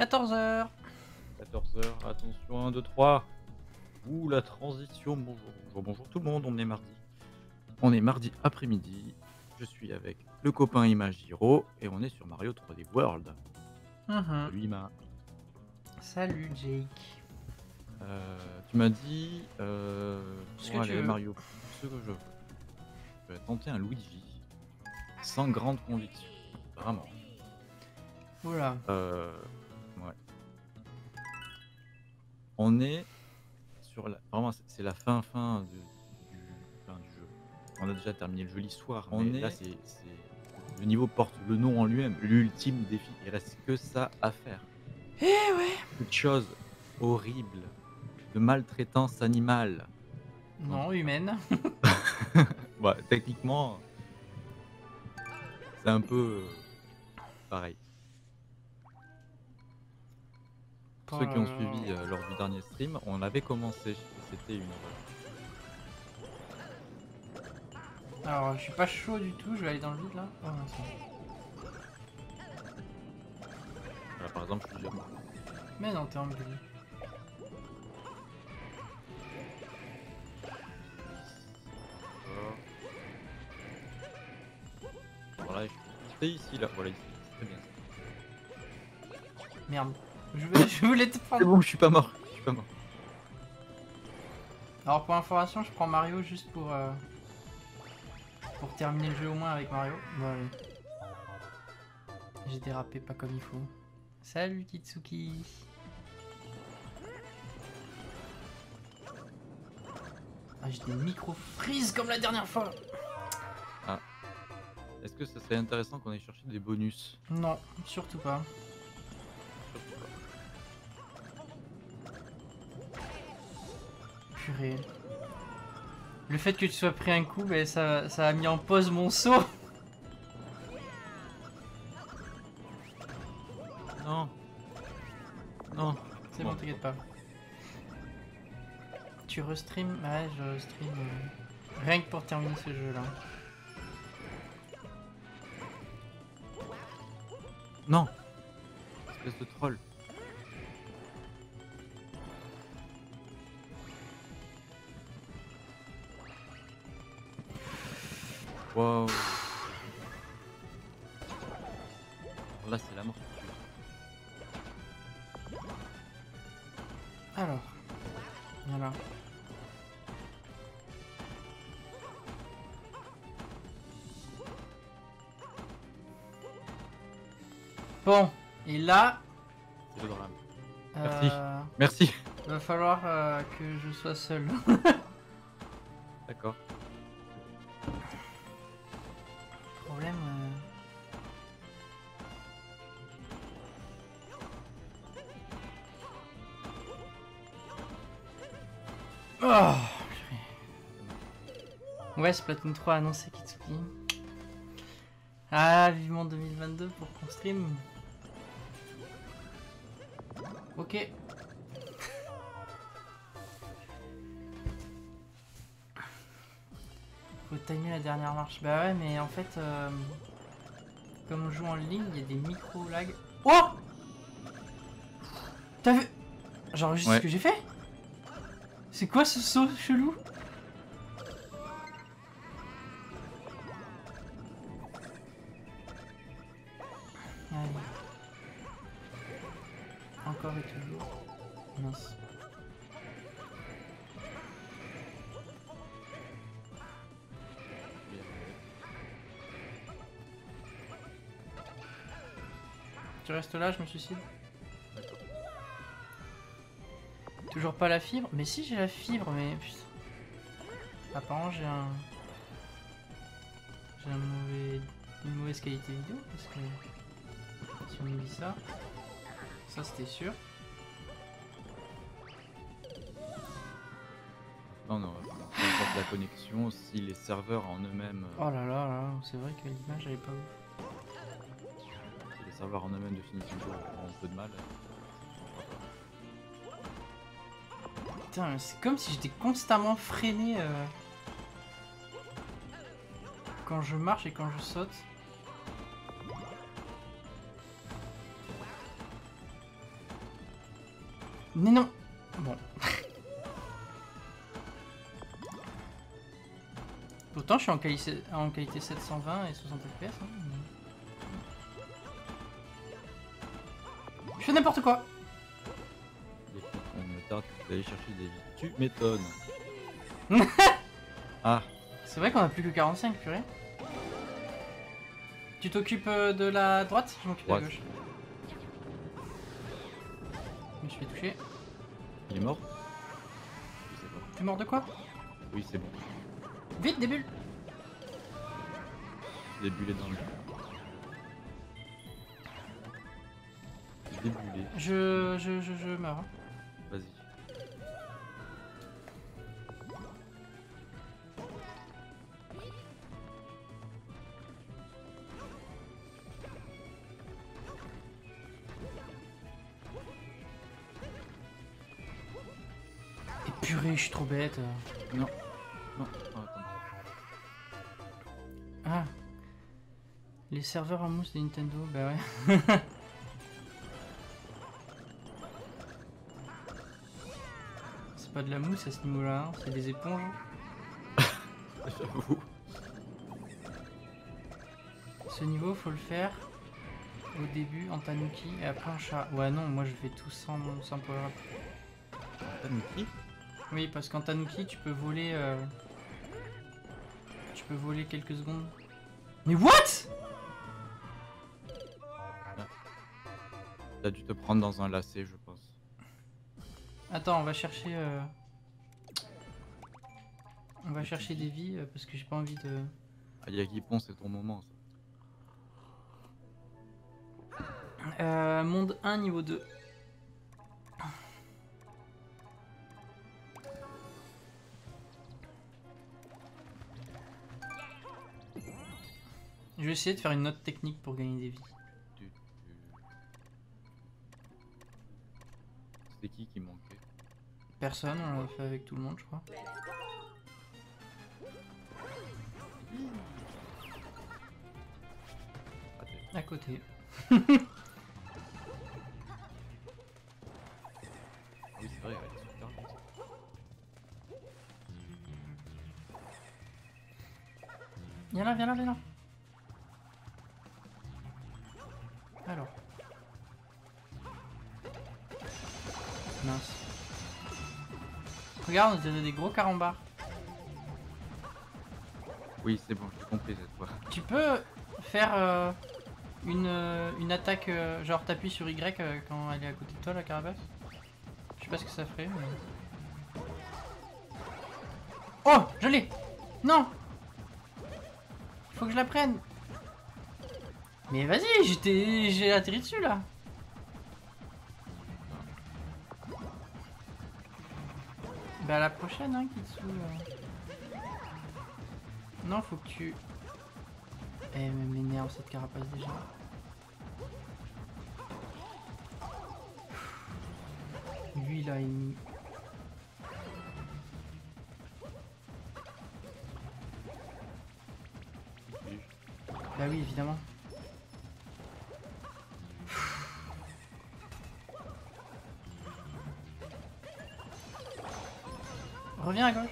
14h 14h, attention, 1, 2, 3. Ouh, la transition, bonjour, bonjour, bonjour tout le monde, on est mardi. On est mardi après-midi, je suis avec le copain Imagiro et on est sur Mario 3D World. Mhm. Salut Ima. Salut Jake. Euh, tu m'as dit, euh, Ce bon, que tu allez, veux. Mario, ce que je veux. Je vais tenter un Luigi, sans grande conviction, vraiment. Oula. Euh, ouais. On est sur la. Vraiment, c'est- la fin fin du, du, fin du jeu. On a déjà terminé le jeu l'histoire. On mais est là, c'est le niveau porte le nom en lui-même, l'ultime défi. Il reste que ça à faire. Eh ouais Toute chose horrible de maltraitance animale. Non, humaine. Bah, techniquement, c'est un peu pareil. Pour ceux qui ont là là. suivi euh, lors du dernier stream, on avait commencé. C'était une. Alors, je suis pas chaud du tout, je vais aller dans le vide là. Oh non, c'est bon. Voilà, par exemple, je suis déjà- Mais non, t'es en gris. Voilà, je- c'était ici là. Voilà, ici. C'est bien. Merde. Je, voulais- je voulais te C'est prendre. bon, je suis pas mort. Je suis pas mort. Alors, pour information, je prends Mario juste pour. euh, Pour terminer le jeu au moins avec Mario. Bah. J'ai dérapé pas comme il faut. Salut Kitsuki. Ah, j'ai des micro freeze comme la dernière fois. Est-ce que ça serait intéressant qu'on aille chercher des bonus? Non, surtout pas. Purée. Le fait que tu sois pris un coup, ben, ça, ça a mis en pause mon saut. Non. Non. C'est bon, t'inquiète pas. Tu restream? Ouais, je stream. euh, Rien que pour terminer ce jeu là. Non. Espèce de troll. Wow. Là, c'est la mort. Alors. Voilà. Bon, et là. Merci. euh, Merci. va falloir euh, que je sois seul. Splatoon 3 annoncé Kitsuki. Ah, vivement 2022 pour qu'on stream. Ok. Faut timer la dernière marche. Bah ouais, mais en fait, euh, comme on joue en ligne, il y a des micro-lags. Oh T'as vu? J'enregistre Ouais. ce que j'ai fait? C'est quoi ce saut chelou? Là, je me suicide. Toujours pas la fibre Mais si j'ai la fibre, mais putain. Apparemment j'ai un. J'ai un mauvais. une mauvaise qualité vidéo parce que. Si on me dit ça. Ça c'était sûr. Non, non, importe la connexion, si les serveurs en eux-mêmes, euh, Oh là là là, c'est vrai que l'image elle est pas ouf. Serveurs en eux-mêmes de Finition ont un peu de mal, Putain, c'est comme si j'étais constamment freiné euh, quand je marche et quand je saute. Mais non Bon. Pourtant, je suis en qualité, en qualité 720 et 60 fps. hein, fais n'importe quoi Il faut qu'on me tarde d'aller chercher des vies. Tu m'étonnes. ah, C'est vrai qu'on a plus que 45, purée. Tu t'occupes euh, de la droite? Je m'occupe de la gauche. Je me suis fait toucher. il est mort? Pas. T'es mort de quoi? Oui, c'est bon. Vite, des bulles Débulé dans le. Je, je, je, je meurs. Vas-y. Et purée, je suis trop bête. Non. Non. Ah, attends. Ah. Les serveurs en mousse de Nintendo, bah ouais. pas de la mousse à ce niveau-là, hein, c'est des éponges. J'avoue. Ce niveau, faut le faire au début en tanuki et après en chat. Ouais, non, moi je fais tout sans, sans power up. Tanuki? Oui, parce qu'en tanuki, tu peux voler. euh, Tu peux voler quelques secondes. Mais what? T'as dû te prendre dans un lacet, je. Attends, on va chercher. euh, On va chercher des vies euh, parce que j'ai pas envie de. Ah, Yagipon, c'est ton moment. ça. Euh, monde 1, niveau 2. Je vais essayer de faire une note technique pour gagner des vies. C'était qui qui manquait? Personne, on l'a fait avec tout le monde, je crois. À côté. Oui, c'est vrai. Viens là, viens là, viens là. Regarde, on dirait des gros carambars. Oui, c'est bon, j'ai compris cette fois. Tu peux faire euh, une, euh, une attaque, euh, genre t'appuies sur Y euh, quand elle est à côté de toi, la carapace. Je sais pas ce que ça ferait, mais... Oh Je l'ai. Non. Faut que je la prenne. Mais vas-y, j'étais, j'ai atterri dessus, là Bah la prochaine, hein, Kitsu. euh. Non, faut que tu... Eh, mais m'énerve cette carapace déjà. Lui là, il... Bah oui, évidemment. Reviens à gauche.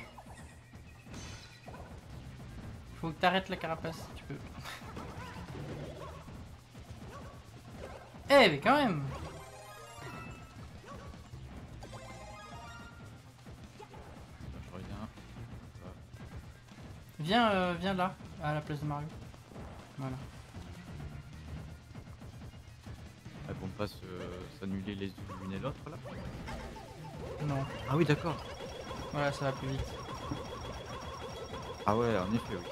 Faut que t'arrêtes la carapace si tu peux. Eh mais quand même Je reviens. Viens, euh, viens là, à la place de Mario. Voilà. Elles vont pas se- s'annuler les unes l'une et l'autre là? Non. Ah oui, d'accord. Voilà, ça va plus vite. Ah ouais, en effet, oui.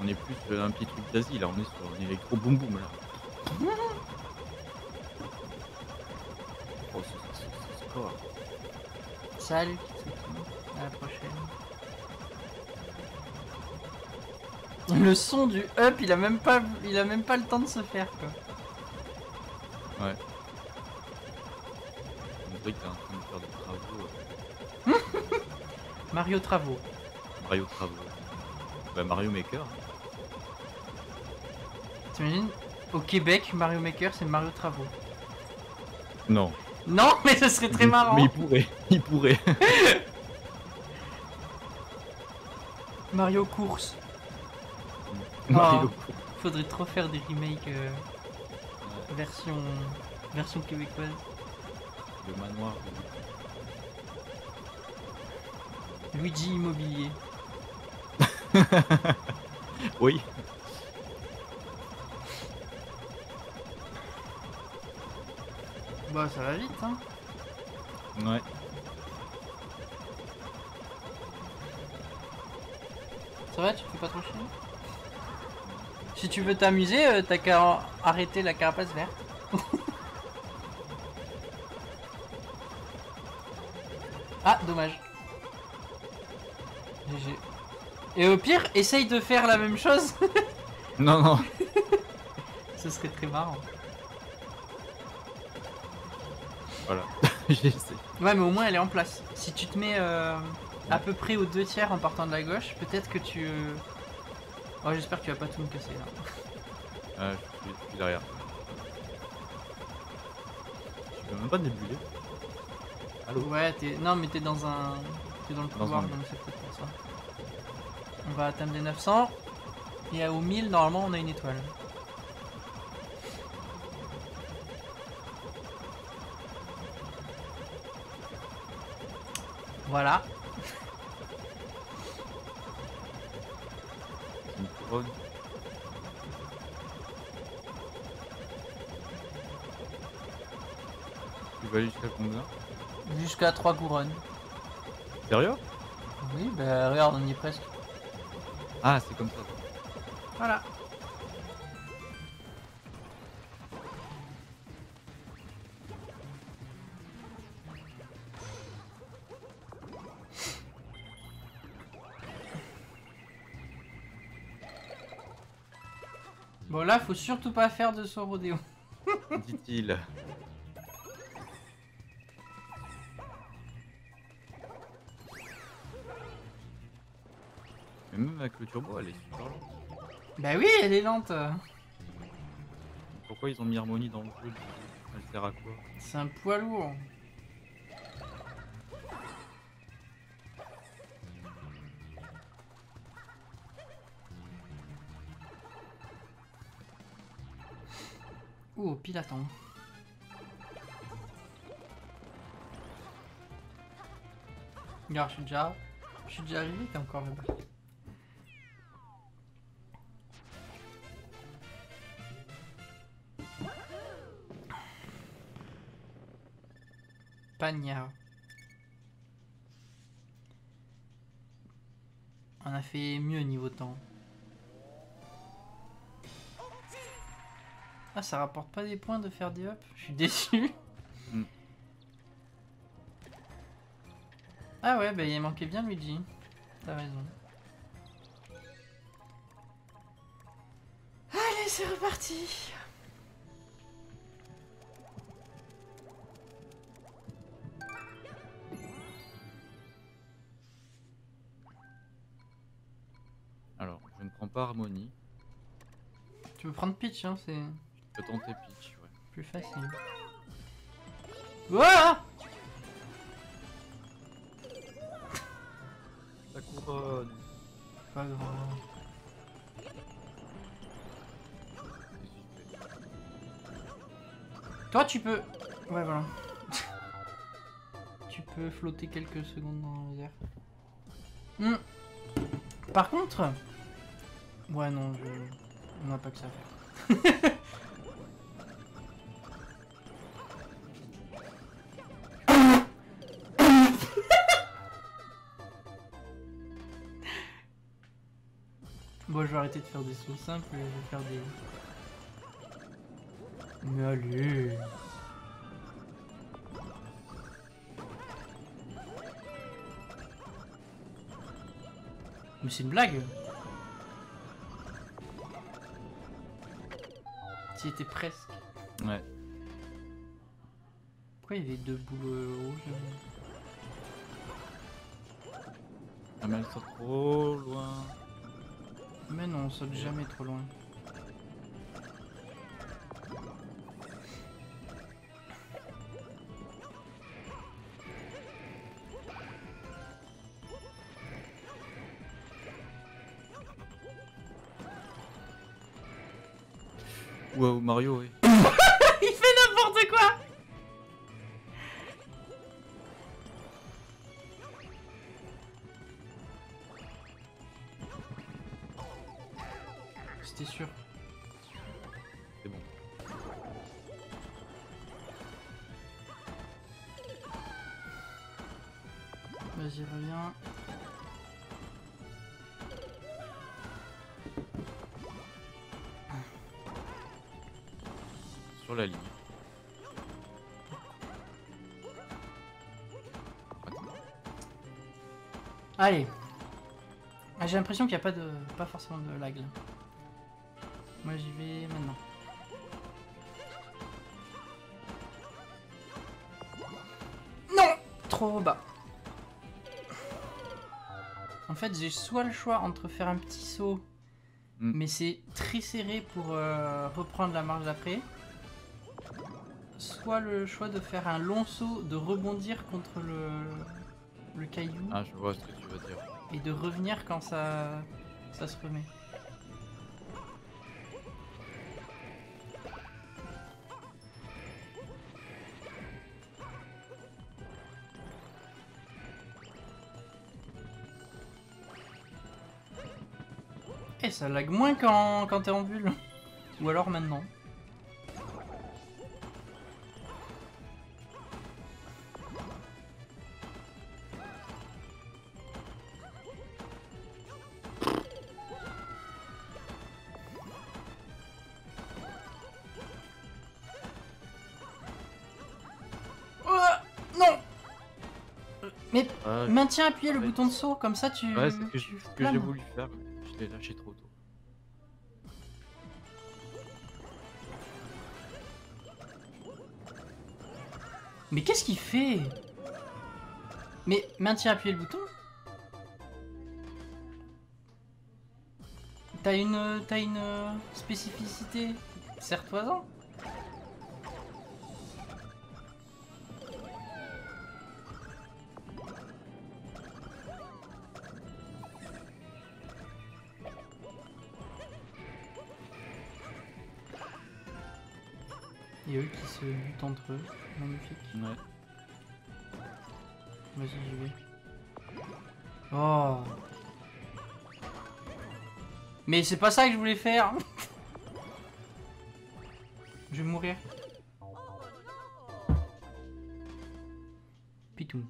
On est plus un petit truc d'Asie là, on est sur un électro boom boom là. Oh, ce, ce- ce- ce score. Salut. À la prochaine. Le son du up, il a même pas, il a même pas le temps de se faire quoi. Ouais. On dirait que t'es en train de faire des travaux. euh, Mario Travaux. Mario travaux. Bah Mario Maker. T'imagines Au Québec, Mario Maker, c'est Mario Travaux. Non. Non, mais ce serait très marrant. Mais il pourrait. Il pourrait. Mario course. Mario. Faudrait trop faire des remakes euh, version version québécoise. Le manoir. de- Luigi Immobilier. Oui. Bah ça va vite hein. Ouais. Ça va, tu fais pas trop chier? Si tu veux t'amuser, euh, t'as qu'à arrêter la carapace verte. ah, dommage. Et au pire, essaye de faire la même chose. Non, non. Ce serait très marrant. Voilà. J'essaie. Ouais, mais au moins elle est en place. Si tu te mets euh, à peu près aux deux tiers en partant de la gauche, peut-être que tu. euh, Oh, j'espère que tu vas pas tout me casser là. Ah, je suis, je suis derrière. Je peux même pas débuler. Allô? Ouais, t'es. Non, mais t'es dans un. T'es dans le couloir, donc c'est peut-être pour ça. On va atteindre les 900. Et au 1000, normalement, on a une étoile. Voilà. Tu vas jusqu'à combien? Jusqu'à 3 couronnes. Sérieux? Oui, bah regarde, on y est presque. Ah, c'est comme ça. Voilà. Bon là, faut surtout pas faire de saut rodéo. Dit-il. Même avec le turbo, elle est super lente. Bah oui, elle est lente. Pourquoi ils ont mis Harmonie dans le jeu Elle sert à quoi C'est un poids lourd. Ouh, pile à temps. Regarde, je suis déjà... Je suis déjà arrivé, t'es encore là-bas. On a fait mieux niveau temps. Ah, ça rapporte pas des points de faire des hops Je suis déçu. Hmm. Ah ouais, bah il manquait bien Luigi. T'as raison. Allez, c'est reparti. Pas Harmonie. Tu veux prendre Peach, hein, c'est Je peux tenter Peach, ouais. plus facile. Ouah La couronne Pas grave. Toi, tu peux. Ouais, voilà. tu peux flotter quelques secondes dans les airs. Hmm. Par contre. Ouais, non, je... on n'a pas que ça à faire. Bon, je vais arrêter de faire des sauts simples et je vais faire des. Mais allez Mais c'est une blague Tu y étais presque. Ouais. Pourquoi il y avait deux boules euh, rouges Ah, mais trop loin. Mais non, on saute jamais trop loin. Mario, oui. Il fait n'importe quoi Allez. Ah, J'ai l'impression qu'il n'y a pas de, pas forcément de lag là. Moi j'y vais maintenant. Non Trop bas. En fait j'ai soit le choix entre faire un petit saut, Mm. mais c'est très serré pour euh, reprendre la marge d'après. Soit le choix de faire un long saut, de rebondir contre le, le caillou Ah, je vois ce que tu. Et de revenir quand ça, ça se remet. Et ça lag moins quand, quand t'es en bulle. Ou alors maintenant. Maintiens appuyé le ouais. bouton de saut, comme ça tu. ouais, c'est ce que, ce j'ai voulu faire. Je l'ai lâché trop tôt. Mais qu'est-ce qu'il fait? Mais maintiens appuyé le bouton? T'as une, t'as une spécificité? Serre-toi-en entre eux. Magnifique. Ouais. Vas-y, j'y vais. Oh. Mais c'est pas ça que je voulais faire. je vais mourir. Pitou.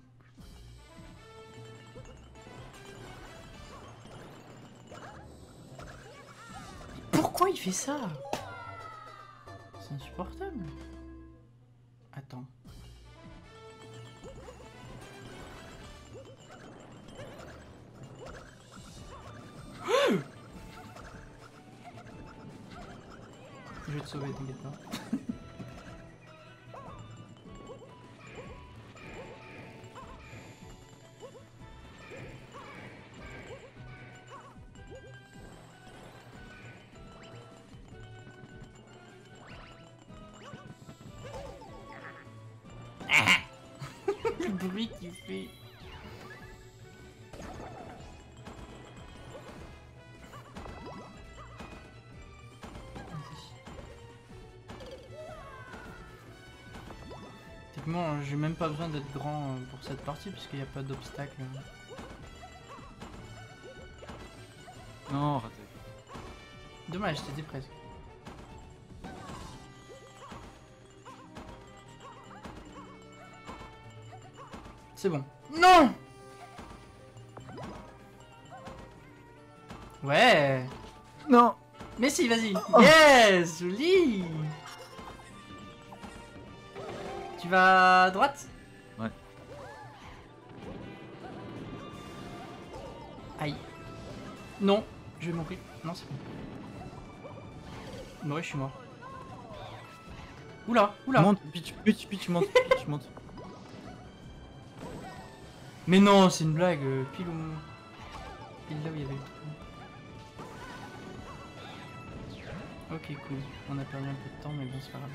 Pourquoi il fait ça? C'est insupportable. Sauver, t'inquiète pas. Le bruit fait. Techniquement, j'ai même pas besoin d'être grand euh, pour cette partie puisqu'il n'y a pas d'obstacle. Non, raté. Dommage, c'était presque. C'est bon. Non Ouais Non Mais si, vas-y Yes Joli Tu vas à droite Ouais. Aïe. Non, je vais mourir. Non, c'est bon. Ouais, je suis mort. Oula, oula. Monte, pitch, pitch, pitch, monte, pitch, monte. Mais non, c'est une blague. euh, Pile où... Pile là où il y avait. Ok, cool. On a perdu un peu de temps, mais bon, c'est pas grave.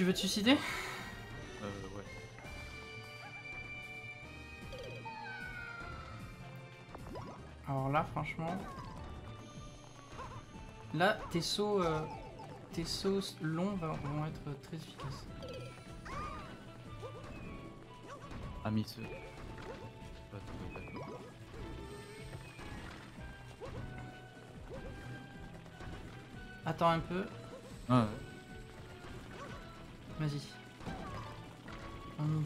Tu veux te suicider Euh, ouais. Alors là, franchement... Là, tes sauts, euh, tes sauts longs vont être très efficaces. Ah, mais ce. Attends un peu. Ah, ouais.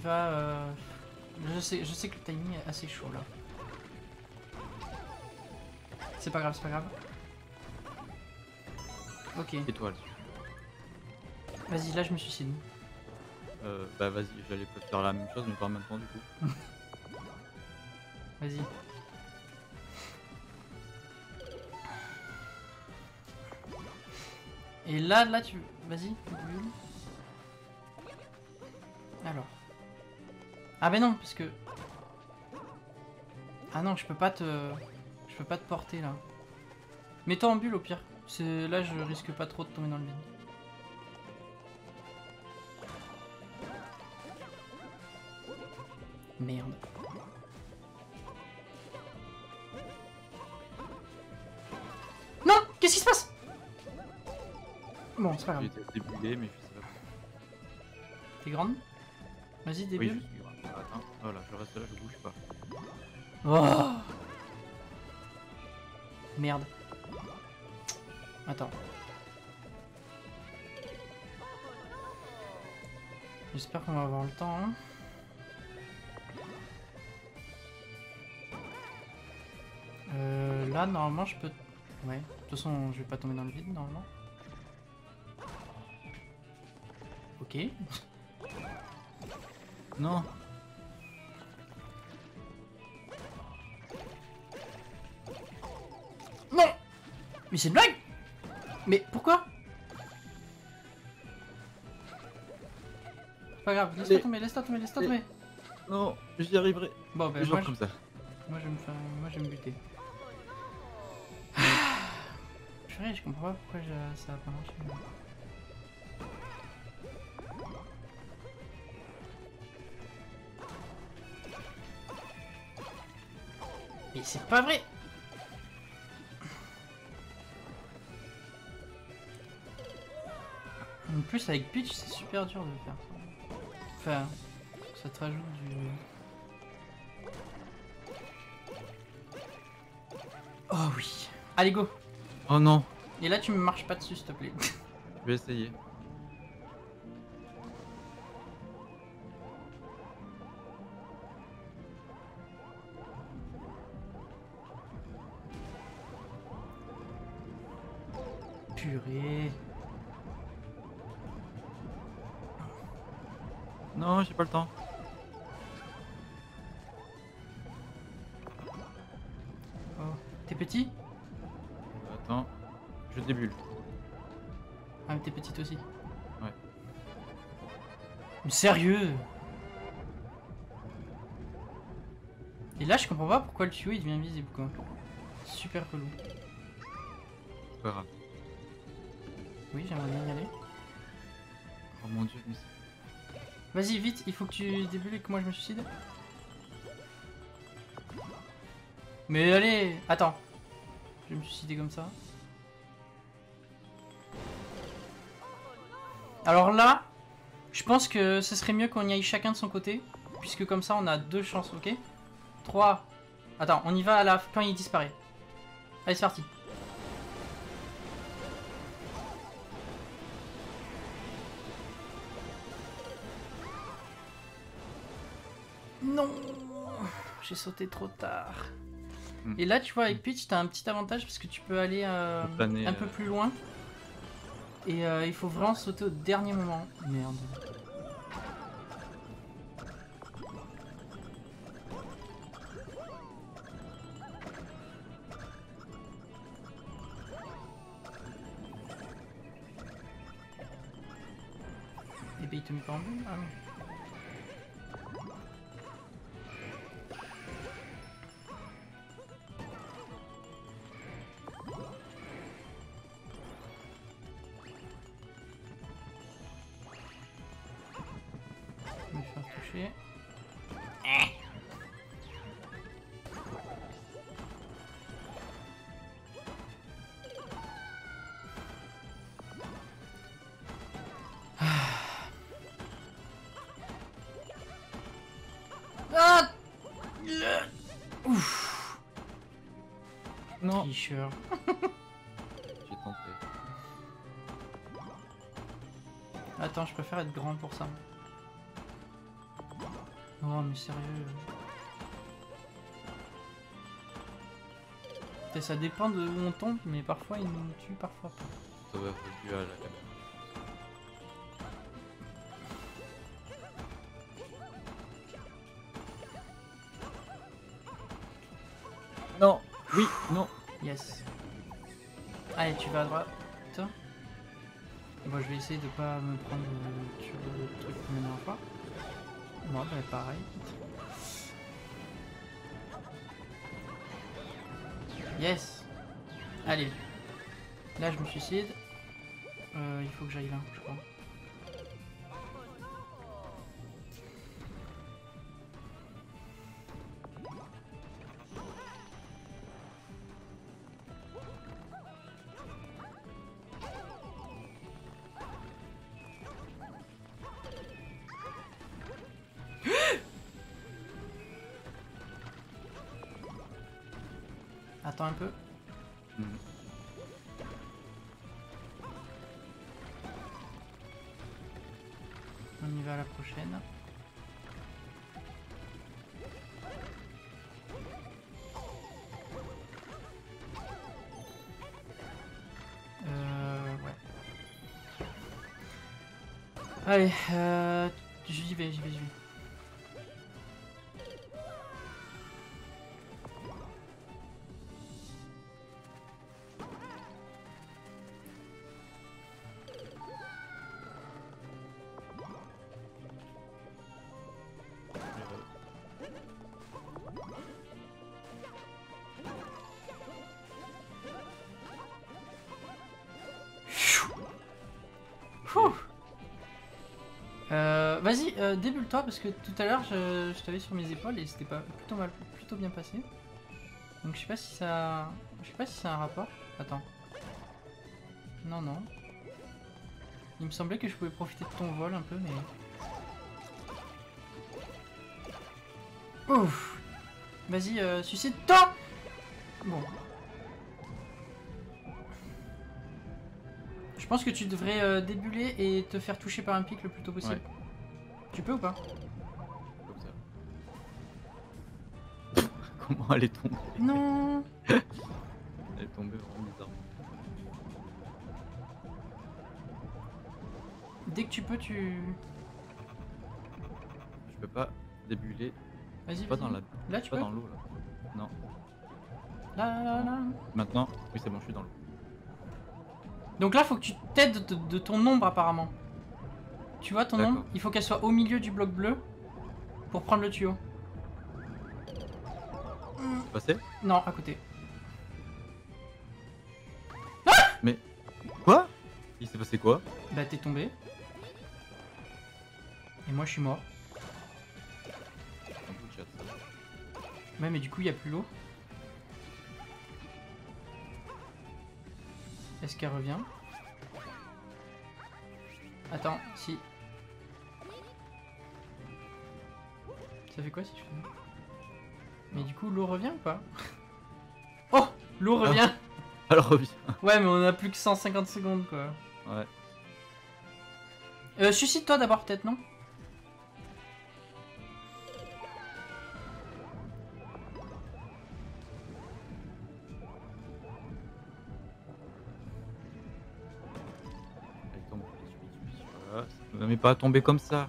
Va. euh, Je, sais, je sais que le timing est assez chaud là. C'est pas grave, c'est pas grave. Ok, Étoile. vas-y, là je me suicide. Euh, bah vas-y, j'allais pas faire la même chose, mais pas en même temps du coup. Vas-y. Et là, là tu... Vas-y, Ah ben non, parce que... Ah non, je peux pas te... Je peux pas te porter là. Mets-toi en bulle au pire. Là, je risque pas trop de tomber dans le vide. Merde. Non Qu'est-ce qui se passe? Bon, c'est pas grave. été débulé, mais je sais pas. T'es grande? Vas-y, Oui, voilà, je reste là, je bouge pas. Oh Merde. Attends. J'espère qu'on va avoir le temps. hein. Euh, là, normalement, je peux... Ouais, de toute façon, je vais pas tomber dans le vide, normalement. Ok. Non Non Mais c'est une blague Mais pourquoi Pas grave, laisse-toi tomber, laisse-toi tomber, laisse-toi tomber. Non, j'y arriverai. Bon, ben moi, comme je, ça. moi, je vais me faire... moi je vais me buter. Purée, je comprends pas pourquoi je- ça a pas marché. Mais c'est pas vrai En plus avec Peach c'est super dur de faire ça. Enfin, ça te rajoute du... Oh oui Allez go Oh non, Et là tu me marches pas dessus s'il te plaît. je vais essayer. J'ai pas le temps. Oh. T'es petit? Attends, je débule. Ah mais t'es petite aussi. Ouais. Mais sérieux? Et là je comprends pas pourquoi le tuyau il devient invisible quoi. Super relou. Pas grave. Oui j'aimerais bien y aller. Vas-y vite, il faut que tu débules et que moi je me suicide. Mais allez, attends. Je vais me suicider comme ça. Alors là, je pense que ce serait mieux qu'on y aille chacun de son côté. Puisque comme ça on a deux chances, ok? 3. Attends, on y va à la quand il disparaît. Allez c'est parti. J'ai sauté trop tard. Hmm. Et là, tu vois, avec Peach, t'as un petit avantage parce que tu peux aller euh, planer, un peu euh. plus loin. Et euh, il faut vraiment sauter au dernier moment. Merde. Et ben il te met pas en bulle Ah non. Tricheur. J'ai tenté. Attends, je préfère être grand pour ça. Oh, mais sérieux. Ça dépend de où on tombe, mais parfois il nous tue, parfois pas. Ça va à la caméra. Allez, tu vas à droite. Toi Moi, je vais essayer de pas me prendre euh, le truc la dernière fois. Moi, bah pareil. Yes. Allez. Là, je me suicide. Euh, il faut que j'aille là, je crois. Allez, euh, j'y vais, j'y vais, j'y vais. Vas-y, euh, débule-toi parce que tout à l'heure je, je t'avais sur mes épaules et c'était pas plutôt mal, plutôt bien passé. Donc je sais pas si ça, je sais pas si c'est un rapport. Attends. Non non. Il me semblait que je pouvais profiter de ton vol un peu, mais. Ouf. Vas-y, euh, suicide-toi. Bon. Je pense que tu devrais euh, débuler et te faire toucher par un pic le plus tôt possible. Tu peux ou pas Comme ça. Comment elle est tombée Non Elle est tombée vraiment bizarrement. Dès que tu peux, tu... Je peux pas débuler. Vas-y, Pas vas-y. dans la. Là, tu Pas peux dans l'eau là. Non. Là, là, là. Maintenant, oui c'est bon, je suis dans l'eau. Donc là, faut que tu t'aides de, de ton ombre apparemment. Tu vois ton ombre Il faut qu'elle soit au milieu du bloc bleu pour prendre le tuyau. C'est passé Non, à côté. Quoi? Il s'est passé quoi? Bah t'es tombé. Et moi je suis mort. Ouais mais du coup il y a plus l'eau. Est-ce qu'elle revient? Attends, si. Ça fait quoi si je fais ça Mais du coup l'eau revient ou pas Oh L'eau Ah. revient Alors reviens. Ouais mais on a plus que 150 secondes quoi. Ouais. Euh, suicide-toi d'abord peut-être, non? Elle m'est pas tombé comme ça.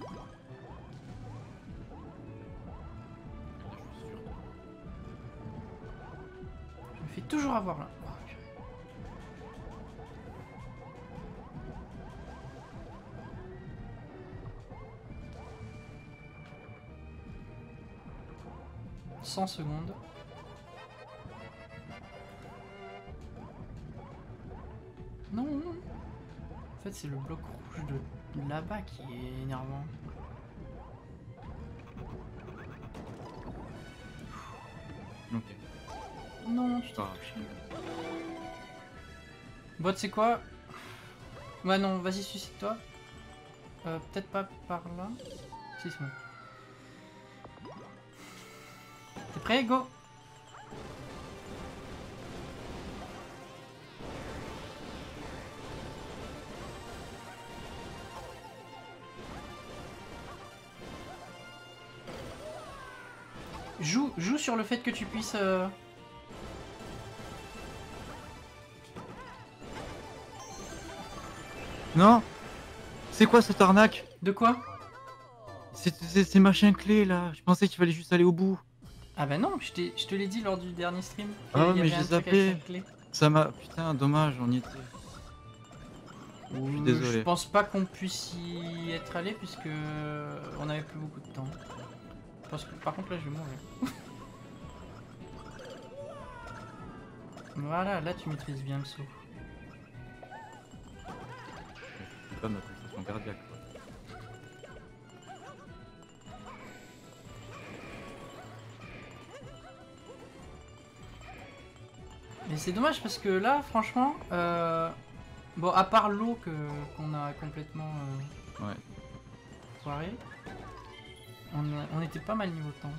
secondes. Non En fait, c'est le bloc rouge de là-bas qui est énervant. Non, tu t'es touché. Bon, c'est quoi? Ouais, non, vas-y, suicide-toi. Euh, Peut-être pas par là. Si, c'est bon. prêt, Joue, joue sur le fait que tu puisses... Euh, non. C'est quoi cette arnaque? De quoi? C'est ces machins clés là. Je pensais qu'il fallait juste aller au bout. Ah bah non, je, te l'ai dit lors du dernier stream. Ah ouais, mais j'ai zappé. Ça m'a. Putain, dommage, on y était. Désolé. Je pense pas qu'on puisse y être allé puisque euh, on avait plus beaucoup de temps. Je pense que par contre là je vais mourir. voilà, là tu maîtrises bien le saut. C'est pas ma pulsation cardiaque. C'est dommage parce que là franchement, euh, bon à part l'eau qu'on a complètement euh, Ouais. foiré, on, on était pas mal niveau temps.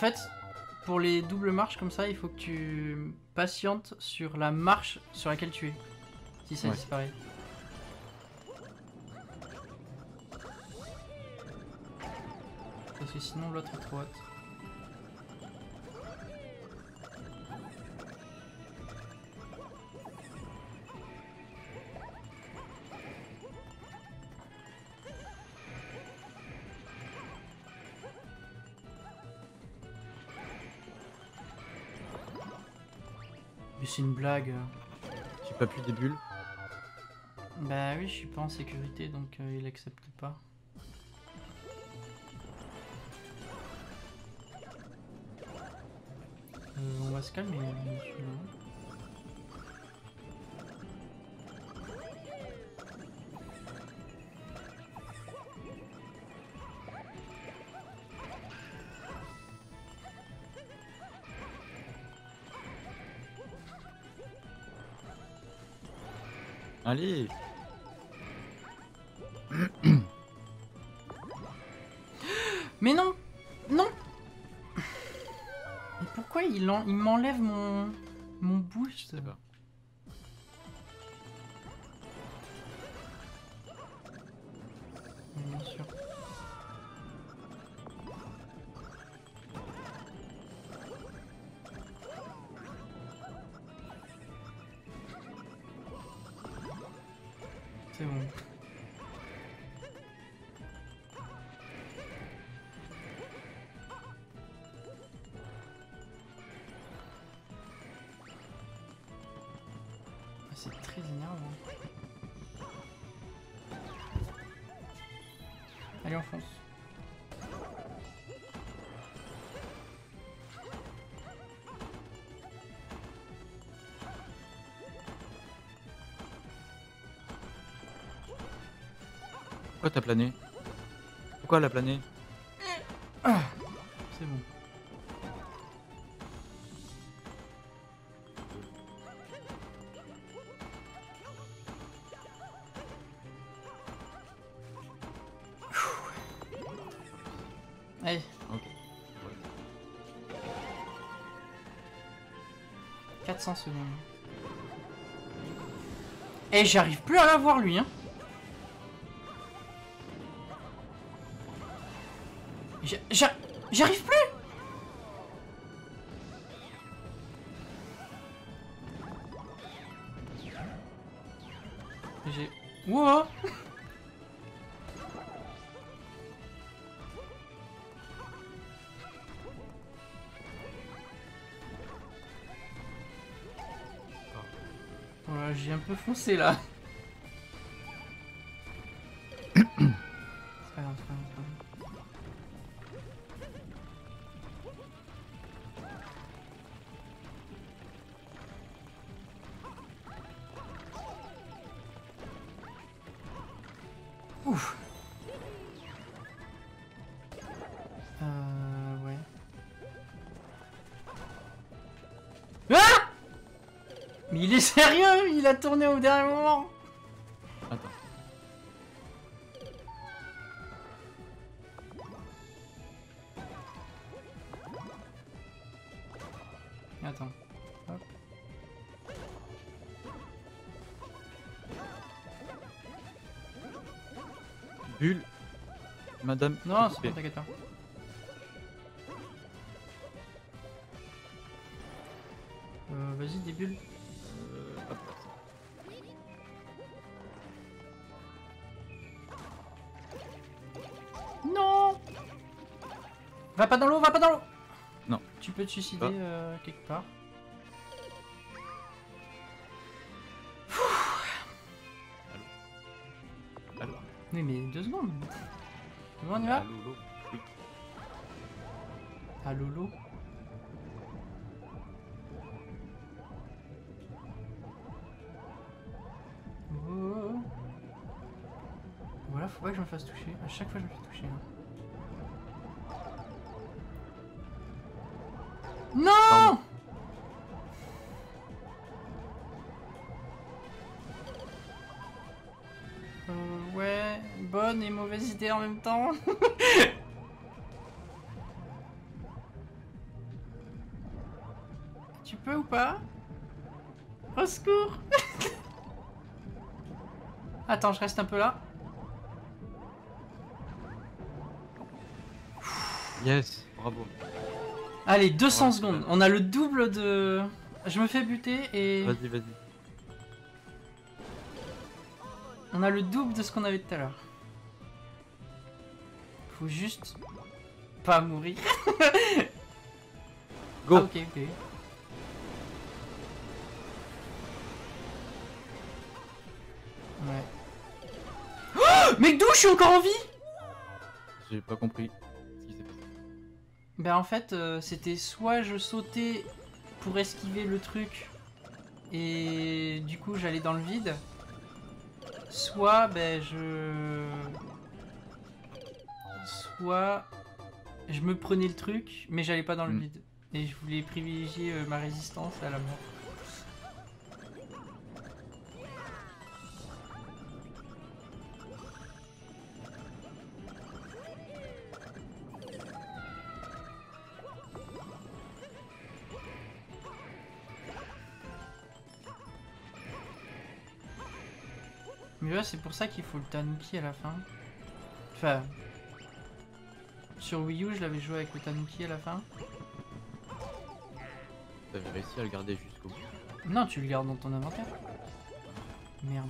Fait, pour les doubles marches comme ça, il faut que tu patientes sur la marche sur laquelle tu es. Si ça Ouais. disparaît. Parce que sinon l'autre est trop haute. Blague. J'ai pas pu des bulles. Bah oui, je suis pas en sécurité donc euh, il accepte pas. Euh, on va se calmer. monsieur. Allez. Mais non Non Mais pourquoi il, en- il m'enlève mon, mon boost? Je sais pas. Pourquoi t'as plané Pourquoi elle a plané C'est bon. Allez, Ok. 400 secondes. Et j'arrive plus à l'avoir lui, hein. J'a- J'arrive plus. J'ai... Wow Voilà, j'ai un peu foncé là. Il est sérieux Il a tourné au dernier moment Attends. Attends. Hop. Bulle. Madame. Non, c'est bon, t'inquiète pas. Pas dans l'eau, va pas dans l'eau Non. Tu peux te suicider Ah. euh, quelque part. Allô Oui, mais deux secondes. Bon, on y va Allô, allô Oui. À Lolo. Oh. Voilà, faut pas que je me fasse toucher. À chaque fois, je me fais toucher. hein. Non. Euh, Ouais, bonne et mauvaise idée en même temps. tu peux ou pas? Au secours Attends, je reste un peu là. Yes, bravo. Allez, 200 Ouais, secondes. On a le double de... Je me fais buter et... Vas-y, vas-y. On a le double de ce qu'on avait tout à l'heure. Faut juste... Pas mourir. Go Ah, ok, ok. Ouais. Oh Mec, d'où je suis encore en vie? J'ai pas compris Ben en fait, euh, c'était soit je sautais pour esquiver le truc et du coup j'allais dans le vide, soit ben je... Soit je me prenais le truc mais j'allais pas dans le Mm. vide. Et je voulais privilégier euh, ma résistance à la mort. C'est pour ça qu'il faut le Tanuki à la fin. Enfin. Sur Wii U, je l'avais joué avec le Tanuki à la fin. T'avais réussi à le garder jusqu'au bout. Non, tu le gardes dans ton inventaire. Merde.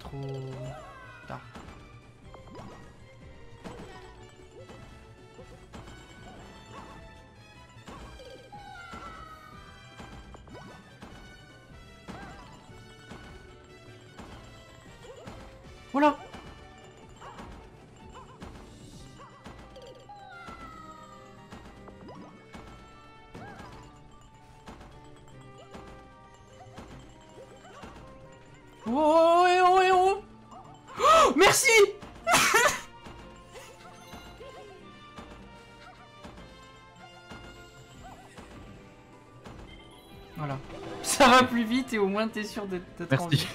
Trop tard. Va plus vite et au moins t'es sûr en Merci. vie.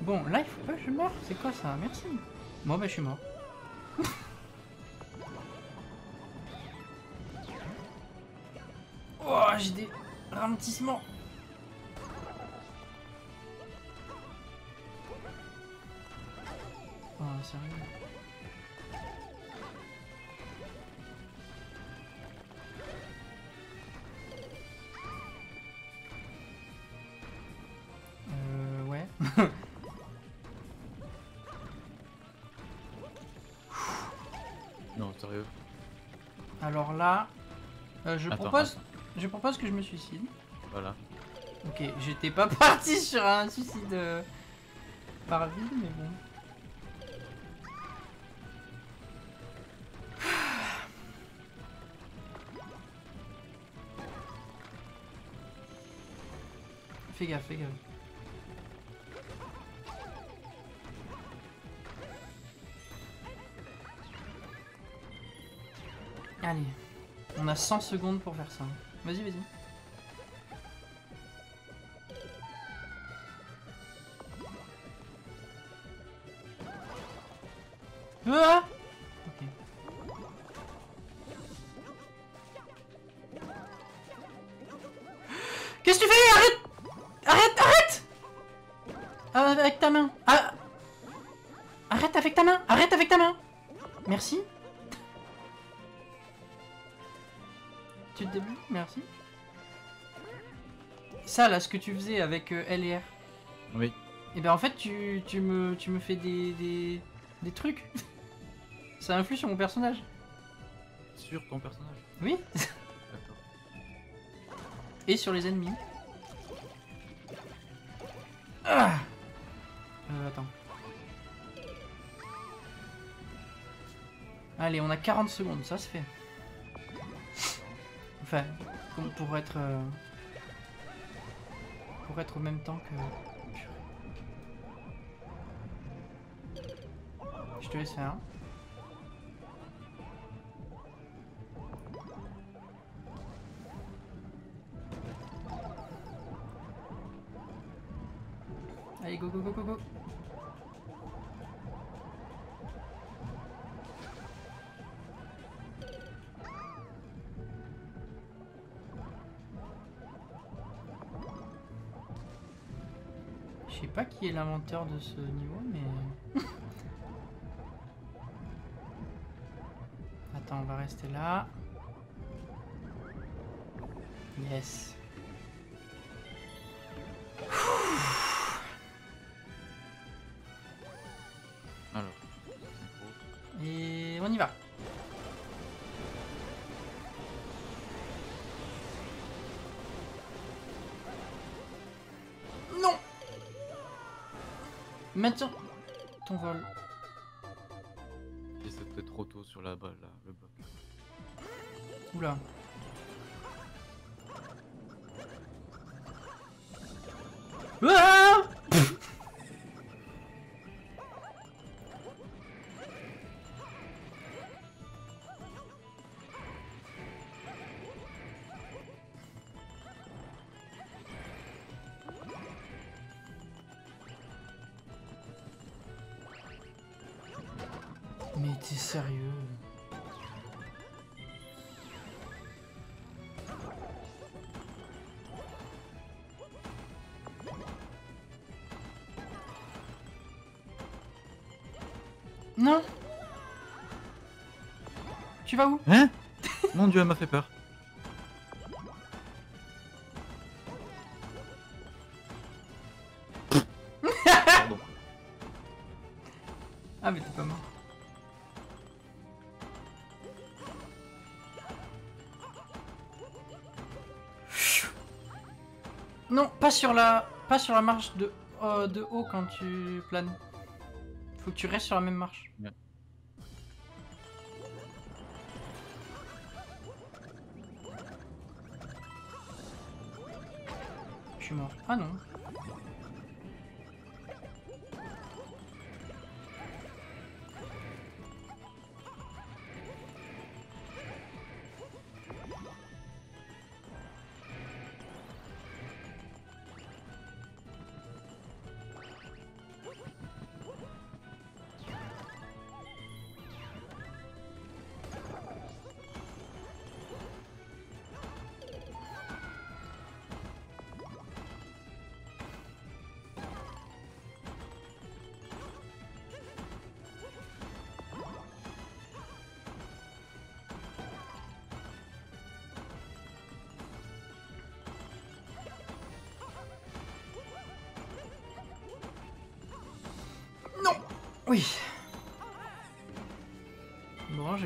Bon, là il faut pas que je meure. C'est quoi ça? Merci. Bon bah je suis mort. oh, j'ai des ralentissements. Alors là, euh, je Attends, propose, je propose que je me suicide. Voilà. Ok, j'étais pas parti sur un suicide euh, par vide, mais bon. Fais gaffe, fais gaffe. Allez, on a 100 secondes pour faire ça. Vas-y, vas-y. Ça là, ce que tu faisais avec euh, L et R. Oui. Et ben en fait, tu, tu, me, tu me fais des, des, des trucs. Ça influe sur mon personnage. Sur ton personnage. Oui. D'accord. Et sur les ennemis. Ah euh, attends. Allez, on a 40 secondes, ça se fait. Enfin, pour être... euh, Pour être au même temps que... Je te laisse faire. Qui est l'inventeur de ce niveau, mais... Attends, on va rester là. Yes. Maintenant ton vol. Et c'était trop tôt sur la balle là, le bloc. Oula. Non Tu vas où? Hein? Mon dieu, elle m'a fait peur. Pardon. Ah mais t'es pas mort. Non, pas sur la, pas sur la marche de, euh, de haut quand tu planes. Faut que tu restes sur la même marche. Ouais. Je suis mort. Ah non.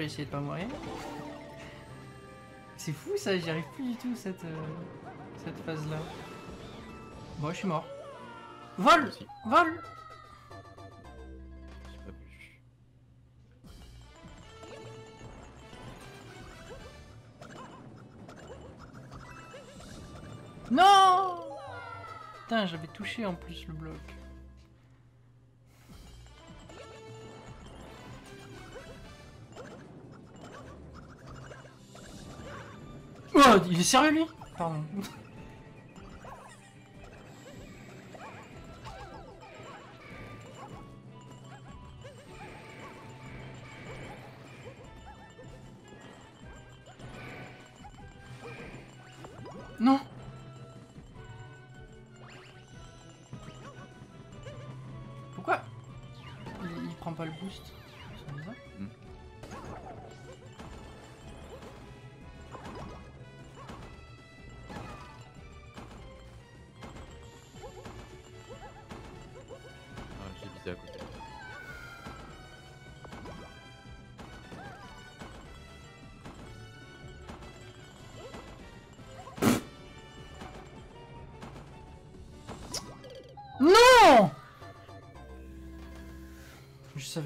Essayer de pas mourir. C'est fou ça, j'y arrive plus du tout cette, euh, cette phase là. Bon, je suis mort. Vol Merci. Vol pas. Non Putain, j'avais touché en plus le bloc. Il est sérieux lui? Pardon.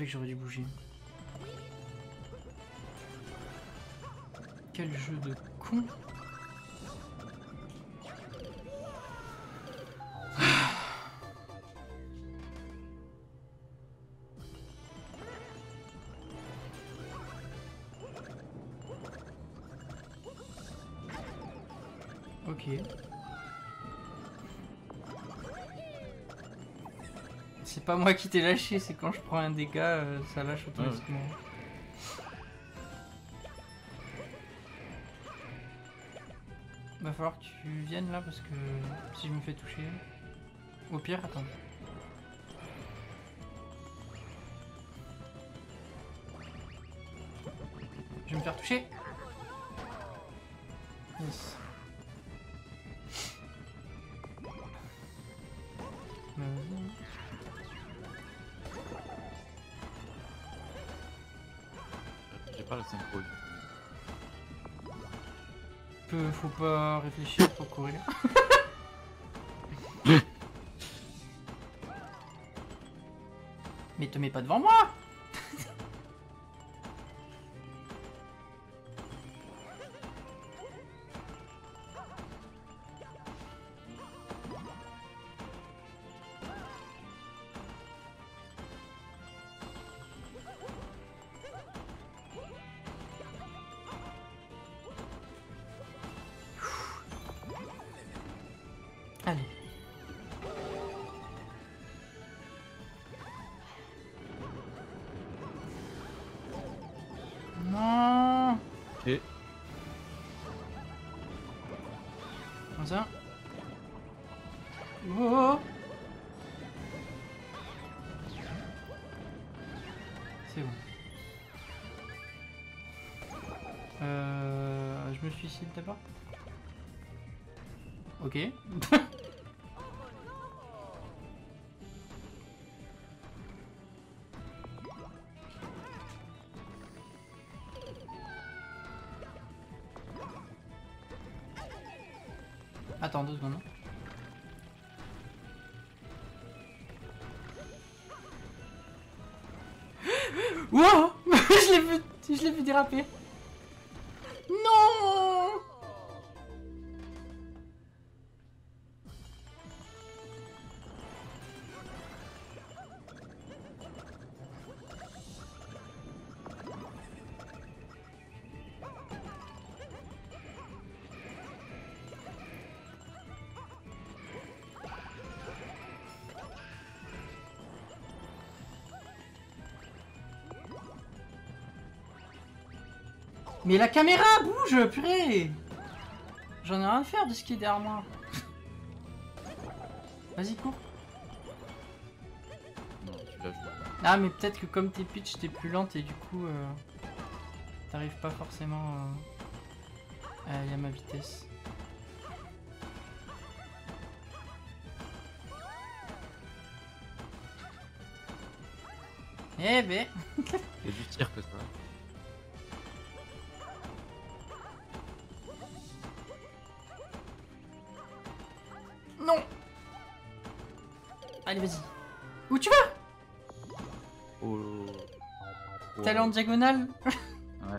Que j'aurais dû bouger. Quel jeu de con Ok. C'est pas moi qui t'ai lâché, c'est quand je prends un dégât, euh, ça lâche automatiquement. Va falloir que tu viennes là parce que si je me fais toucher. Au pire, attends. Je vais me faire toucher. Pas réfléchir pour courir. Mais te mets pas devant moi Attends deux secondes. Wow Je l'ai vu, je l'ai vu déraper. Mais la caméra bouge, purée J'en ai rien à faire de ce qui est derrière moi. Vas-y, cours. non, tu. Ah, mais peut-être que comme t'es pitch, t'es plus lente et du coup, euh, t'arrives pas forcément euh, à aller à ma vitesse. Eh ben, C'est du tir que ça. Allez, vas-y. Où tu vas Oh. T'es allé en diagonale Ouais.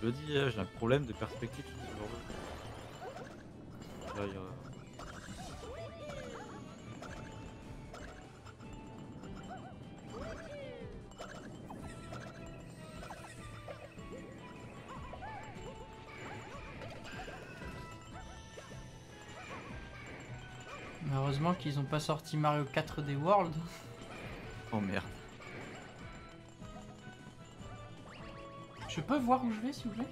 Je dis, euh, j'ai un problème de perspective Heureusement qu'ils ont pas sorti Mario 4D World. Oh merde. Je peux voir où je vais, s'il vous plaît?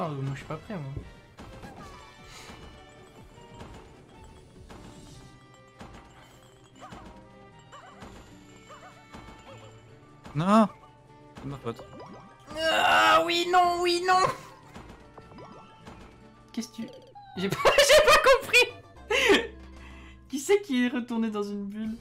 Attends, moi je suis pas prêt moi. Non C'est ma faute. Ah oui, non, oui, non Qu'est-ce que tu... J'ai pas, j'ai pas compris Qui c'est qui est retourné dans une bulle?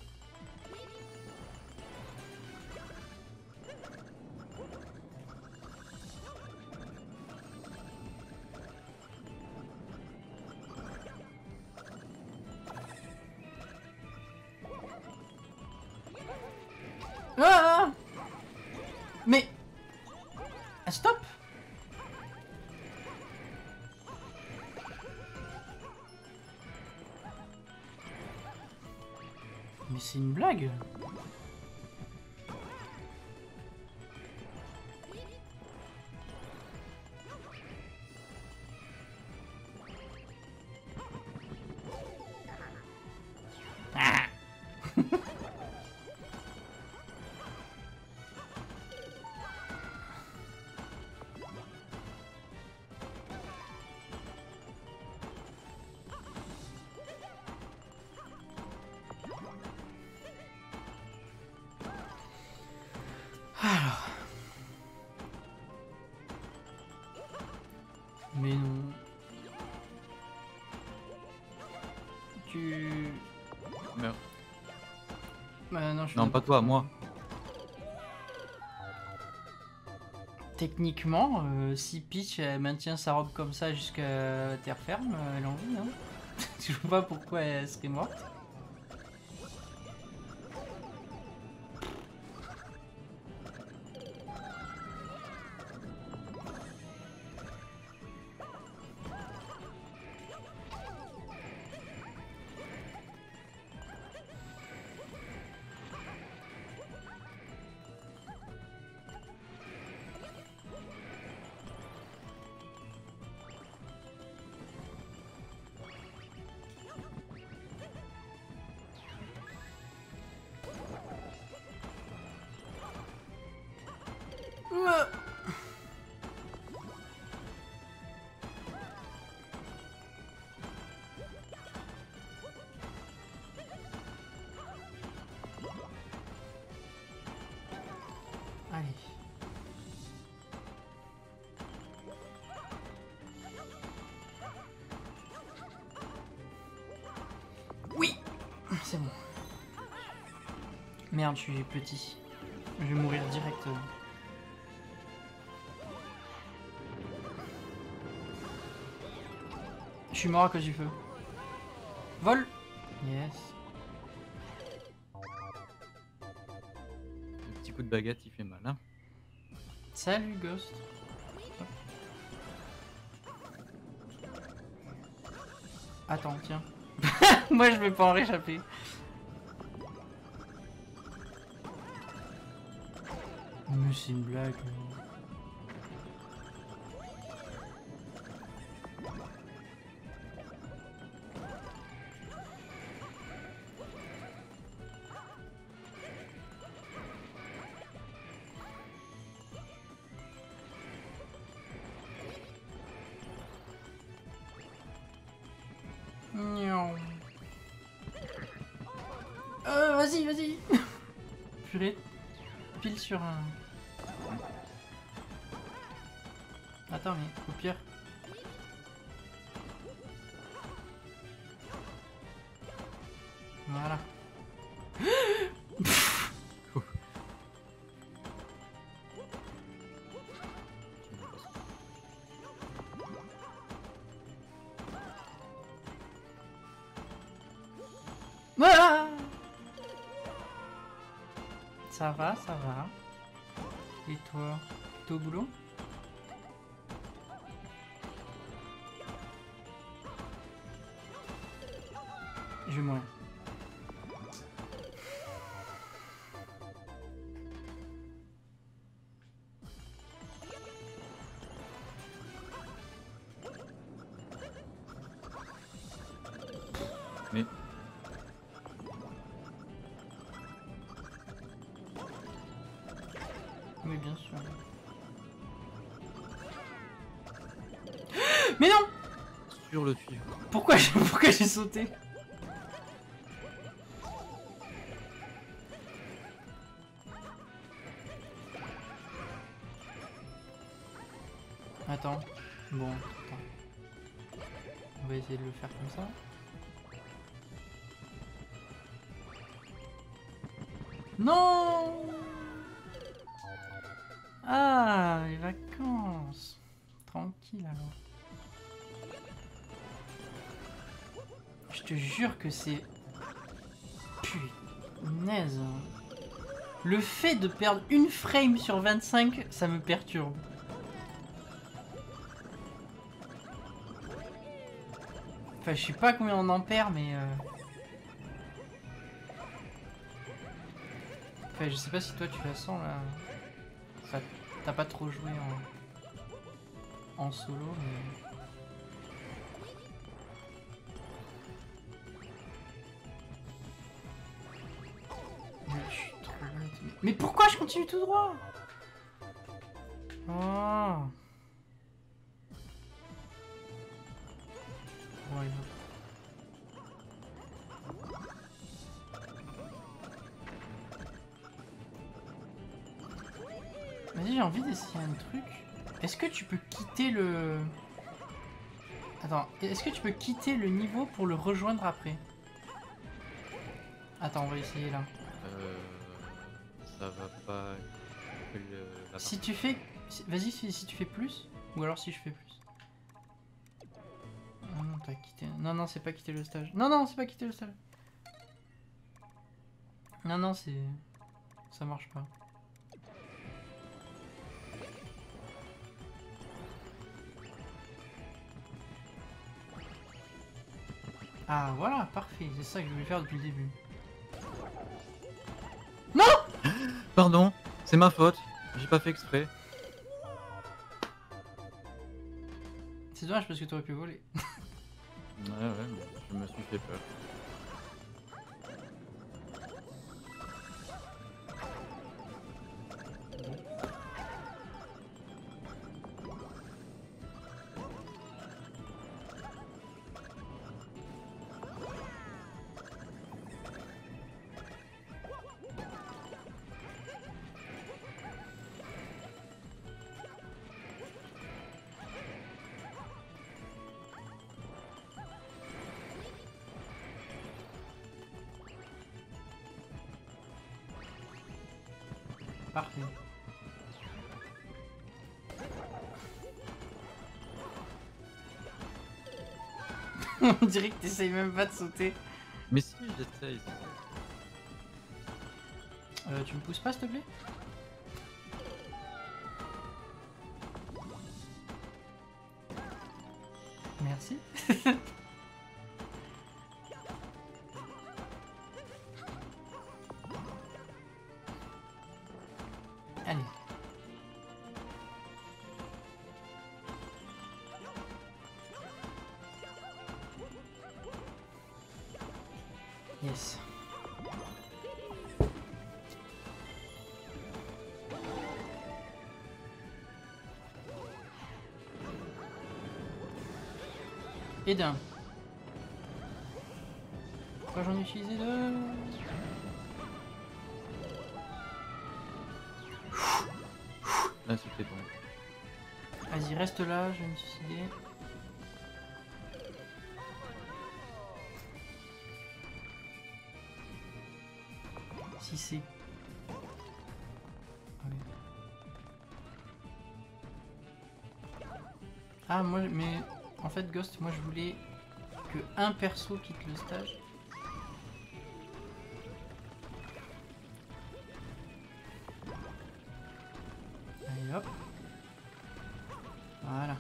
Je Non, pas toi, moi. Techniquement, euh, si Peach elle maintient sa robe comme ça jusqu'à terre ferme, euh, elle en vit, hein. je vois pas pourquoi elle serait morte. Merde, je suis petit. Je vais mourir direct. Je suis mort à cause du feu. Vol Yes. Le petit coup de baguette, il fait mal. Hein. Salut Ghost. Attends, tiens. Moi je vais pas en réchapper. Miaou. Euh, vas-y, vas-y. Purée. Pile sur un. Attends, mais au pire. Voilà. Ça va, ça va. Et toi, t'es au boulot? J'ai sauté Attends. Bon. On va essayer de le faire comme ça. Que c'est... Punaise. Le fait de perdre une frame sur 25, ça me perturbe. Enfin, je sais pas combien on en perd, mais... euh, Enfin, je sais pas si toi tu la sens là. T'as pas trop joué en, en solo. Mais continue tout droit non. Vas-y, j'ai envie d'essayer un truc. Est-ce que tu peux quitter le... Attends, est-ce que tu peux quitter le niveau pour le rejoindre après? Attends, on va essayer là. Ça va pas. Le- Si tu fais... Vas-y, si, si tu fais plus. Ou alors si je fais plus. Ah non, t'as quitté... Non, non, c'est pas quitter le stage. Non, non, c'est pas quitter le stage. Non, non, c'est... Ça marche pas. Ah, voilà, parfait. C'est ça que je voulais faire depuis le début. Pardon, c'est ma faute. J'ai pas fait exprès. C'est dommage parce que t'aurais pu voler. Ouais, ouais, je me suis fait peur. Parfait. On dirait que t'essayes même pas de sauter. Mais si, j'essaye. Euh, tu me pousses pas s'il te plaît? Et d'un. Pourquoi j'en ai utilisé deux Là, c'était bon. Vas-y, reste là, je vais me suicider. Ghost, moi je voulais que un perso quitte le stage. Allez hop. Voilà.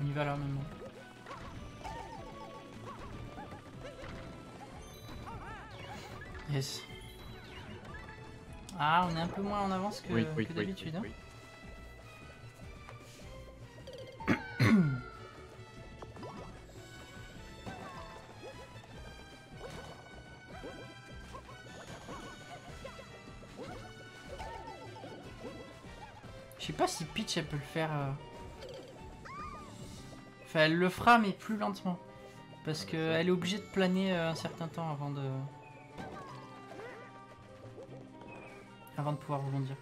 On y va là maintenant. Yes. Ah, on est un peu moins en avance que, Oui, oui, que oui, d'habitude. oui, hein. Sais pas si Peach elle peut le faire. euh. Enfin, elle le fera, mais plus lentement. Parce Ouais, qu'elle est obligée de planer euh, un certain temps avant de. Avant de pouvoir rebondir.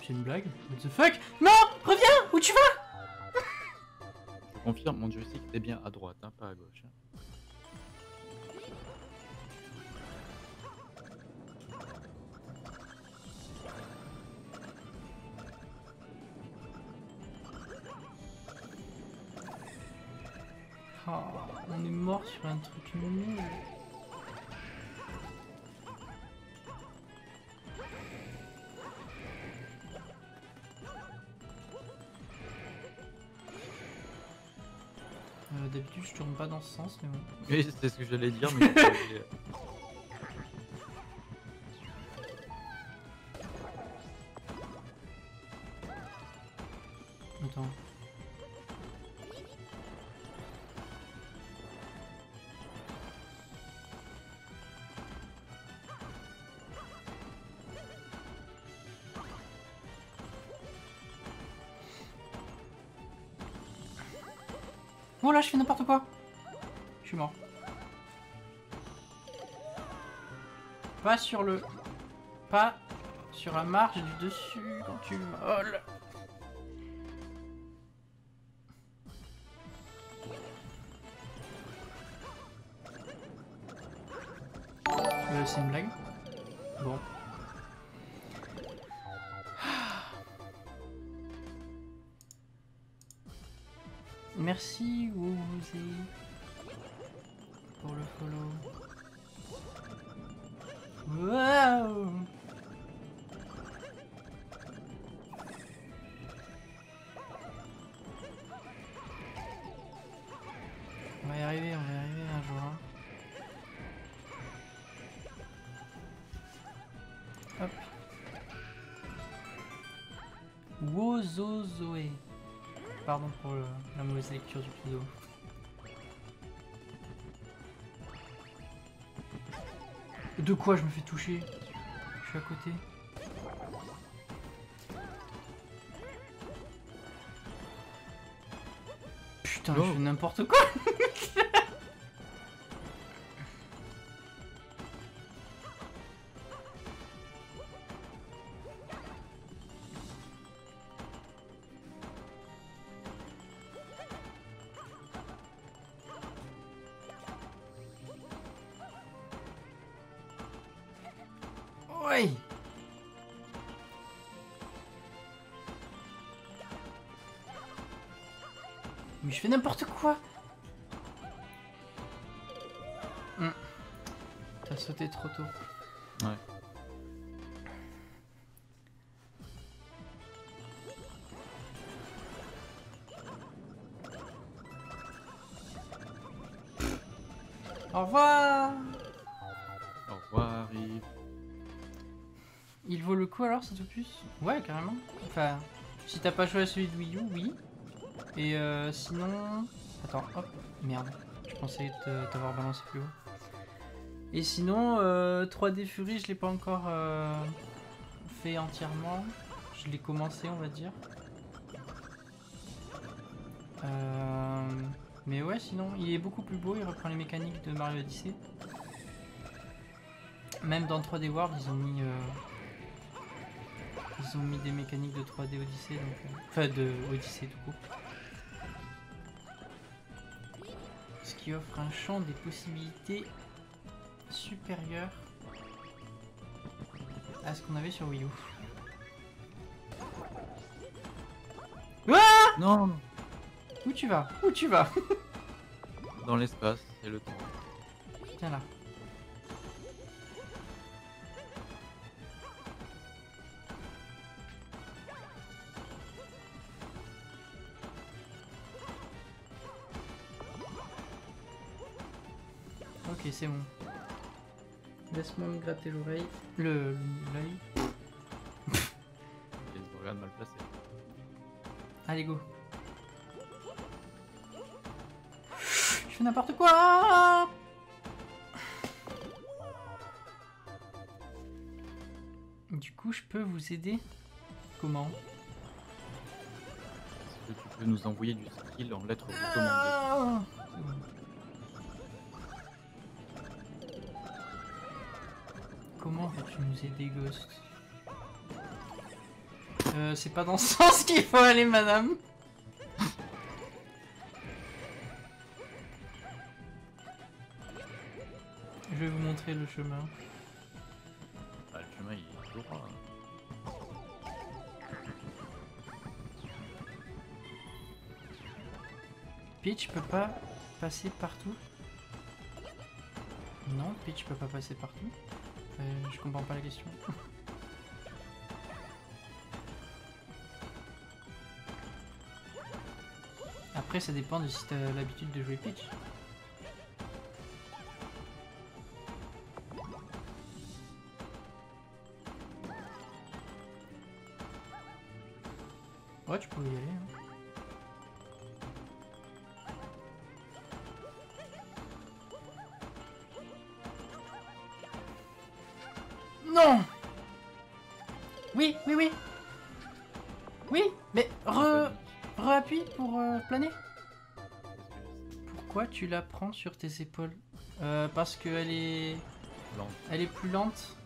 C'est une blague? What the fuck? Non Reviens Où tu vas? Je confirme, mon joystick est bien à droite, hein, pas à gauche. hein. Un truc nul. Euh, D'habitude, je tourne pas dans ce sens, mais bon. Oui, c'est ce que j'allais dire, mais. Oh là, je fais n'importe quoi. Je suis mort. Pas sur le... Pas sur la marge du dessus quand tu voles. Euh, Wozozoé. Pardon pour le- la mauvaise lecture du pseudo. De quoi je me fais toucher? Je suis à côté. Putain, Oh. je fais n'importe quoi je fais n'importe quoi Hmm. T'as sauté trop tôt. Ouais. Au revoir Au revoir, Yves. Il vaut le coup alors cet opus Ouais carrément. Enfin, si t'as pas choisi celui de Wii U, oui. Et euh, sinon... Attends, hop, merde. Je pensais t'avoir balancé plus haut. Et sinon, euh, 3D Fury, je l'ai pas encore euh, fait entièrement. Je l'ai commencé, on va dire. Euh, mais ouais, sinon, il est beaucoup plus beau. Il reprend les mécaniques de Mario Odyssey. Même dans 3D World, ils ont mis... euh, ils ont mis des mécaniques de 3D Odyssey, donc, enfin de Odyssey tout court. Qui offre un champ des possibilités supérieur à ce qu'on avait sur Wii U. Non Où tu vas? Où tu vas? Dans l'espace et le temps. Tiens là. C'est bon. Laisse-moi me gratter l'oreille. Le l'œil. Les organes mal placés. Allez, go. Je fais n'importe quoi Du coup, je peux vous aider Comment? Est-ce que tu peux nous envoyer du skill en lettres recommandées? Ah Comment vas-tu nous aider, Ghost Euh, c'est pas dans ce sens qu'il faut aller, madame Je vais vous montrer le chemin. Bah, le chemin il est toujours là. hein. Peach peut pas passer partout? Non, Peach peut pas passer partout? Euh, je comprends pas la question. Après, ça dépend de si t'as l'habitude de jouer Peach. Ouais, tu pouvais y aller. Sur tes épaules euh, Parce qu'elle est... Lente. Elle est plus lente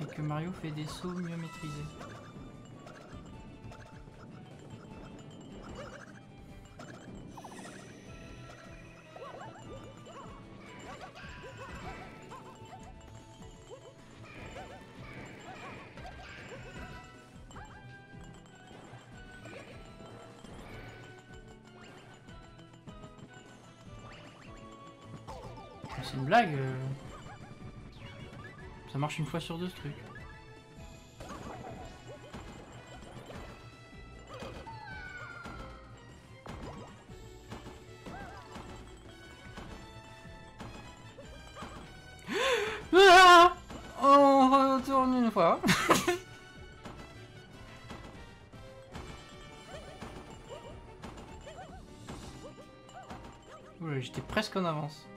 et que Mario fait des sauts mieux maîtrisés. Une fois sur deux ce truc. Ah On retourne une fois. J'étais presque en avance.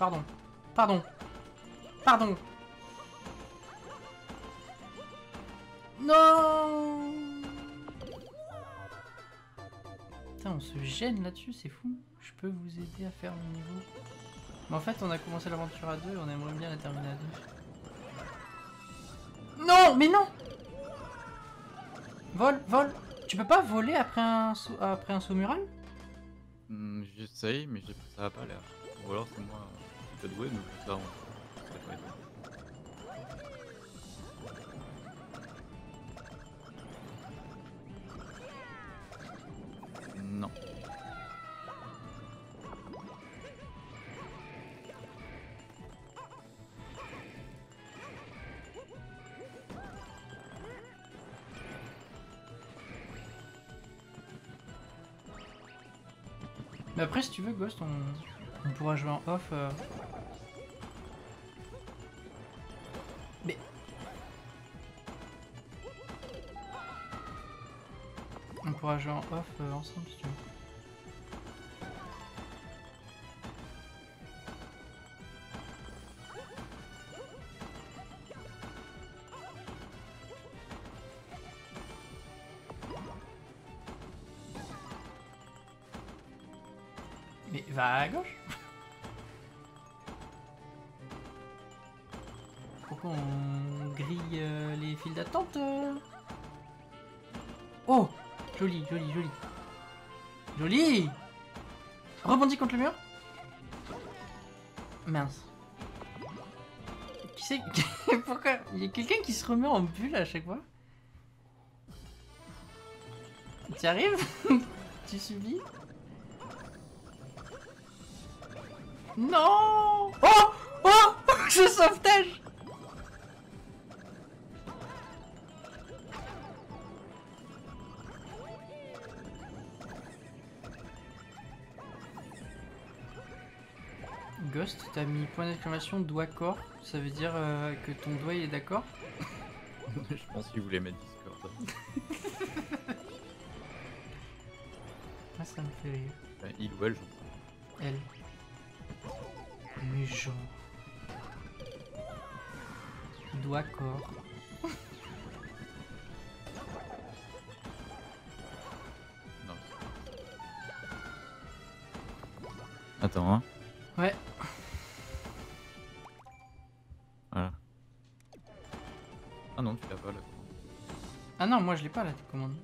Pardon. Pardon. Pardon. Non Putain, on se gêne là-dessus, c'est fou. Je peux vous aider à faire le niveau. Mais en fait, on a commencé l'aventure à deux, on aimerait bien la terminer à deux. Non, mais non Vol, vol. Tu peux pas voler après un saut, après un saut mural Hmm, J'essaye, mais ça va pas l'air. Ou alors c'est moi Non. Mais après, si tu veux, Ghost, on, on pourra jouer en off. euh. Pourra jouer en off euh, ensemble si tu veux. Mais va à gauche Joli, joli, joli. Rebondis contre le mur Mince. Qui c'est Pourquoi Il y a quelqu'un qui se remet en bulle à chaque fois Tu arrives Tu subis Non Oh Oh Ce sauvetage t'as mis point d'exclamation doigt corps, ça veut dire euh, que ton doigt il est d'accord je pense qu'il voulait mettre Discord. Ah ça me fait rire. Enfin, il ou elle, j'en sais Elle. Mais genre. Doigt corps. Non. Attends, hein. Non, moi je l'ai pas la commande.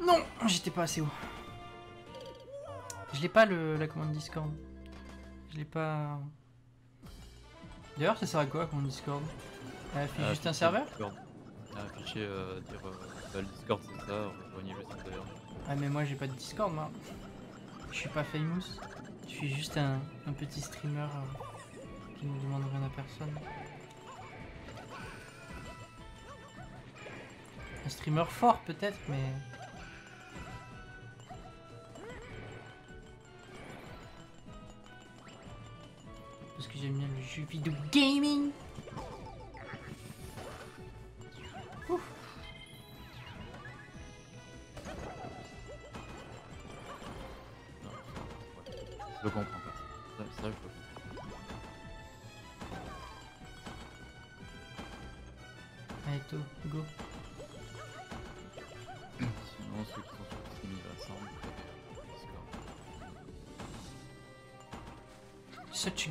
Non, j'étais pas assez haut. Je l'ai pas le, la commande Discord. Je l'ai pas. D'ailleurs, ça sert à quoi commande Discord? Ah, juste un serveur? Discord. Ah, euh, dire euh, bah, le Discord c'est ça, rejoignez le serveur. Ah mais moi j'ai pas de Discord moi. Je suis pas famous. Je suis juste un, un petit streamer euh, qui ne demande rien à personne. Un streamer fort peut-être mais...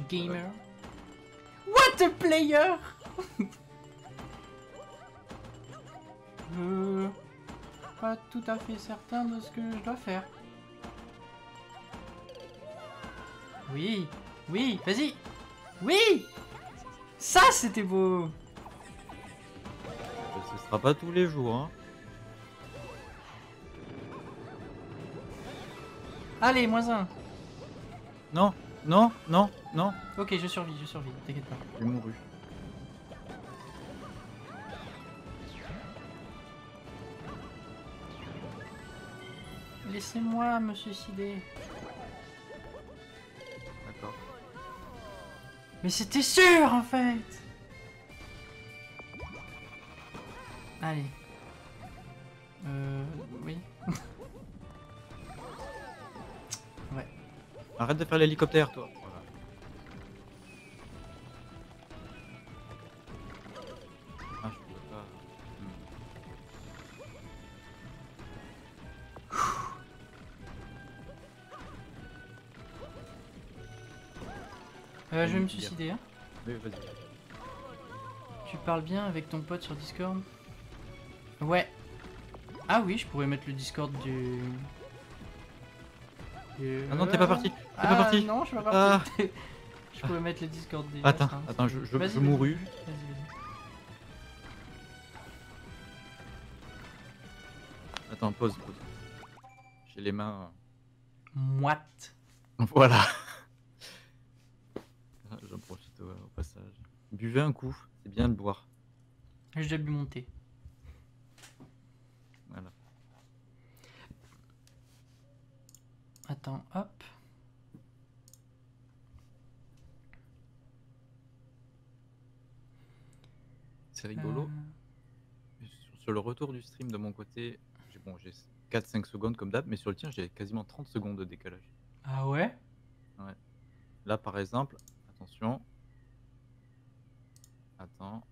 gamer. What a player Euh, pas tout à fait certain de ce que je dois faire. Oui, oui, vas-y. Oui Ça, c'était beau. Euh, Ce sera pas tous les jours, hein. Allez, moins un. Non, non, non, non. Ok, je survis, je survis, t'inquiète pas. J'ai mouru. Laissez-moi me suicider. D'accord. Mais c'était sûr en fait Allez. Arrête de faire l'hélicoptère, toi. Voilà. Ah, je pouvais pas. Hmm. Euh, je vais me suicider. Hein. Oui, vas-y. Tu parles bien avec ton pote sur Discord? Ouais. Ah oui, je pourrais mettre le Discord du... du- Ah non, t'es pas parti. T'es Ah pas parti. non, je suis pas Ah. parti. je pourrais mettre le Discord des Attends, attends, je, je, je mourus. Vas-y, vas-y. Attends, pause, pause. J'ai les mains. Euh, Voilà. Ah, J'en profite au, au passage. Buvez un coup, c'est bien de boire. J'ai déjà bu mon thé. Voilà. Attends, hop. C'est rigolo. Euh, Sur, le retour du stream de mon côté, j'ai bon, j'ai 4-5 secondes comme d'hab, mais sur le tien, j'ai quasiment 30 secondes de décalage. Ah ouais Là, par exemple, attention. Attends.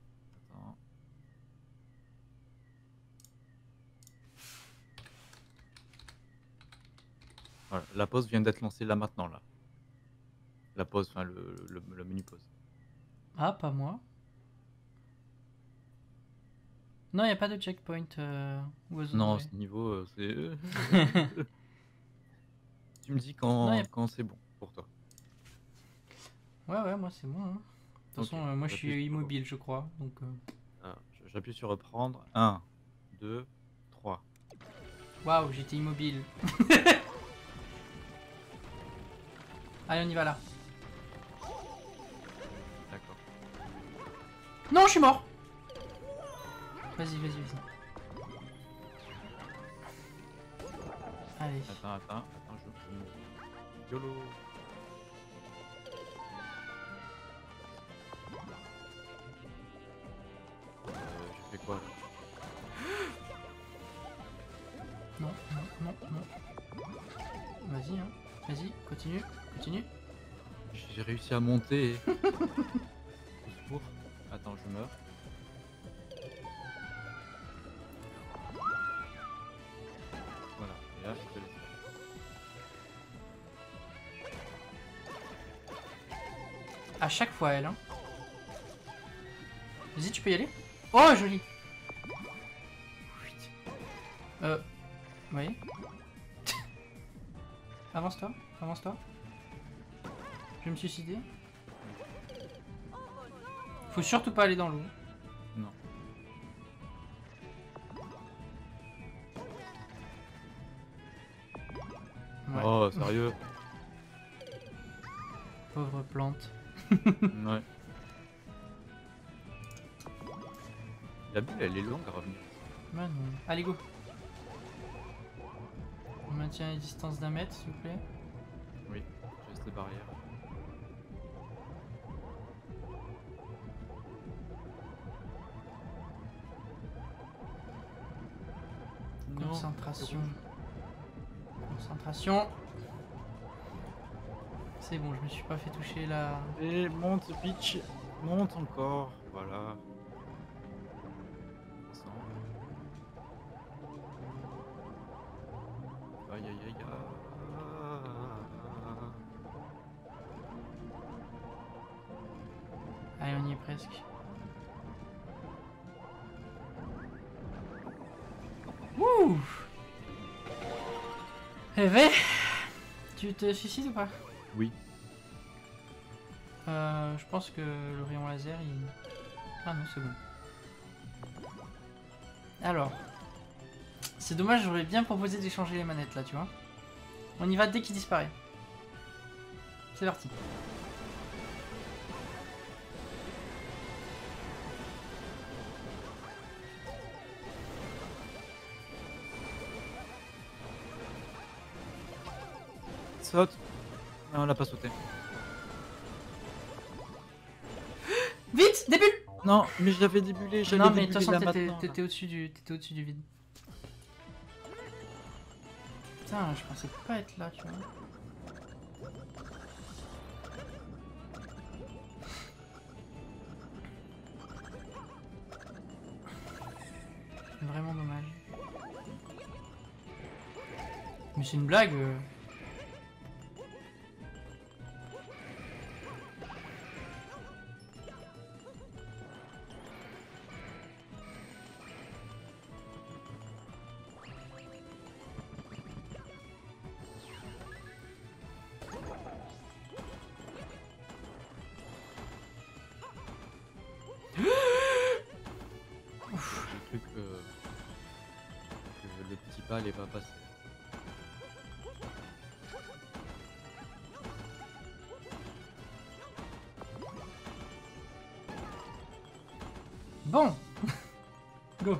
Voilà, la pause vient d'être lancée là maintenant, là. La pause, enfin le, le, le menu pause. Ah, pas moi. Non, il a pas de checkpoint. Euh, Non, ce niveau, euh, c'est. tu me dis quand, Non, y a- quand c'est bon pour toi. Ouais, ouais, moi c'est bon. hein. De toute façon, euh, moi je suis sur- immobile, je crois. Donc, euh, Ah, J'appuie sur reprendre. 1, 2, 3. waouh, j'étais immobile. Allez, on y va là. D'accord. Non, je suis mort. Vas-y, vas-y, vas-y. Allez. Attends, attends, attends, je. YOLO. Euh, j'ai fait quoi Non, non, non, non. Vas-y, hein. Vas-y, continue, continue. J'ai réussi à monter. Attends, je meurs. Voilà, et là, je te laisse. À chaque fois, elle, hein. Vas-y, tu peux y aller. Oh, joli. Euh. Oui. Avance-toi, avance-toi. Je vais me suicider. Faut surtout pas aller dans l'eau. Non. Ouais. Oh, sérieux Pauvre plante. Ouais. La bulle, elle est longue à revenir. Ouais, non. Allez, go. On maintient les distances d'un mètre, s'il vous plaît. Oui, geste barrière. Non. Concentration. Concentration. C'est bon, je me suis pas fait toucher là. Et monte, pitch. Monte encore. Voilà. Ben, tu te suicides ou pas? Oui. Euh, je pense que le rayon laser, il... Ah non, c'est bon. Alors. C'est dommage, j'aurais bien proposé d'échanger les manettes là, tu vois. On y va dès qu'il disparaît. C'est parti. Saute. Non, on l'a pas sauté. Vite Débule Non, mais je l'avais débulé. j'allais Non mais de toute façon t'étais au-dessus du, t'étais au-dessus du vide. Putain, je pensais pas être là, tu vois. Vraiment dommage. Mais c'est une blague. euh. Bon. Go.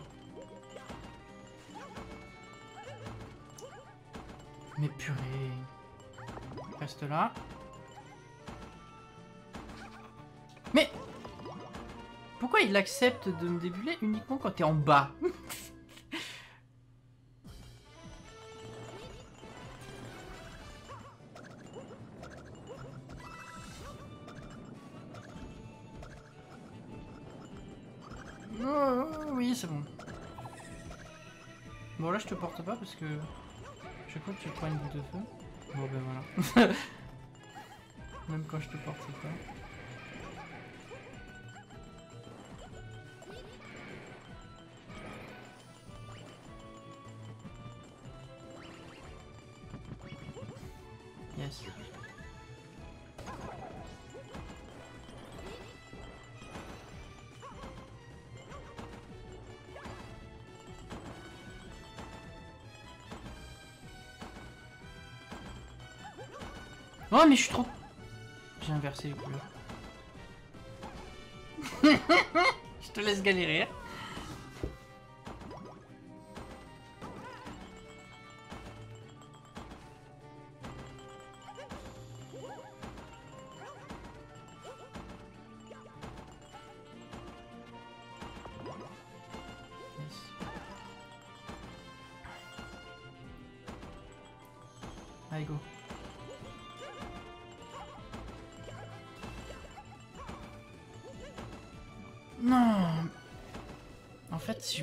Mais purée. Reste là. Mais Pourquoi il accepte de me débuler uniquement quand t'es en bas? parce que chaque fois que tu prends une boule de feu. Bon, ben voilà. Même quand je te porte pas. Yes. Oh mais je suis trop... J'ai inversé les couleurs. je te laisse galérer.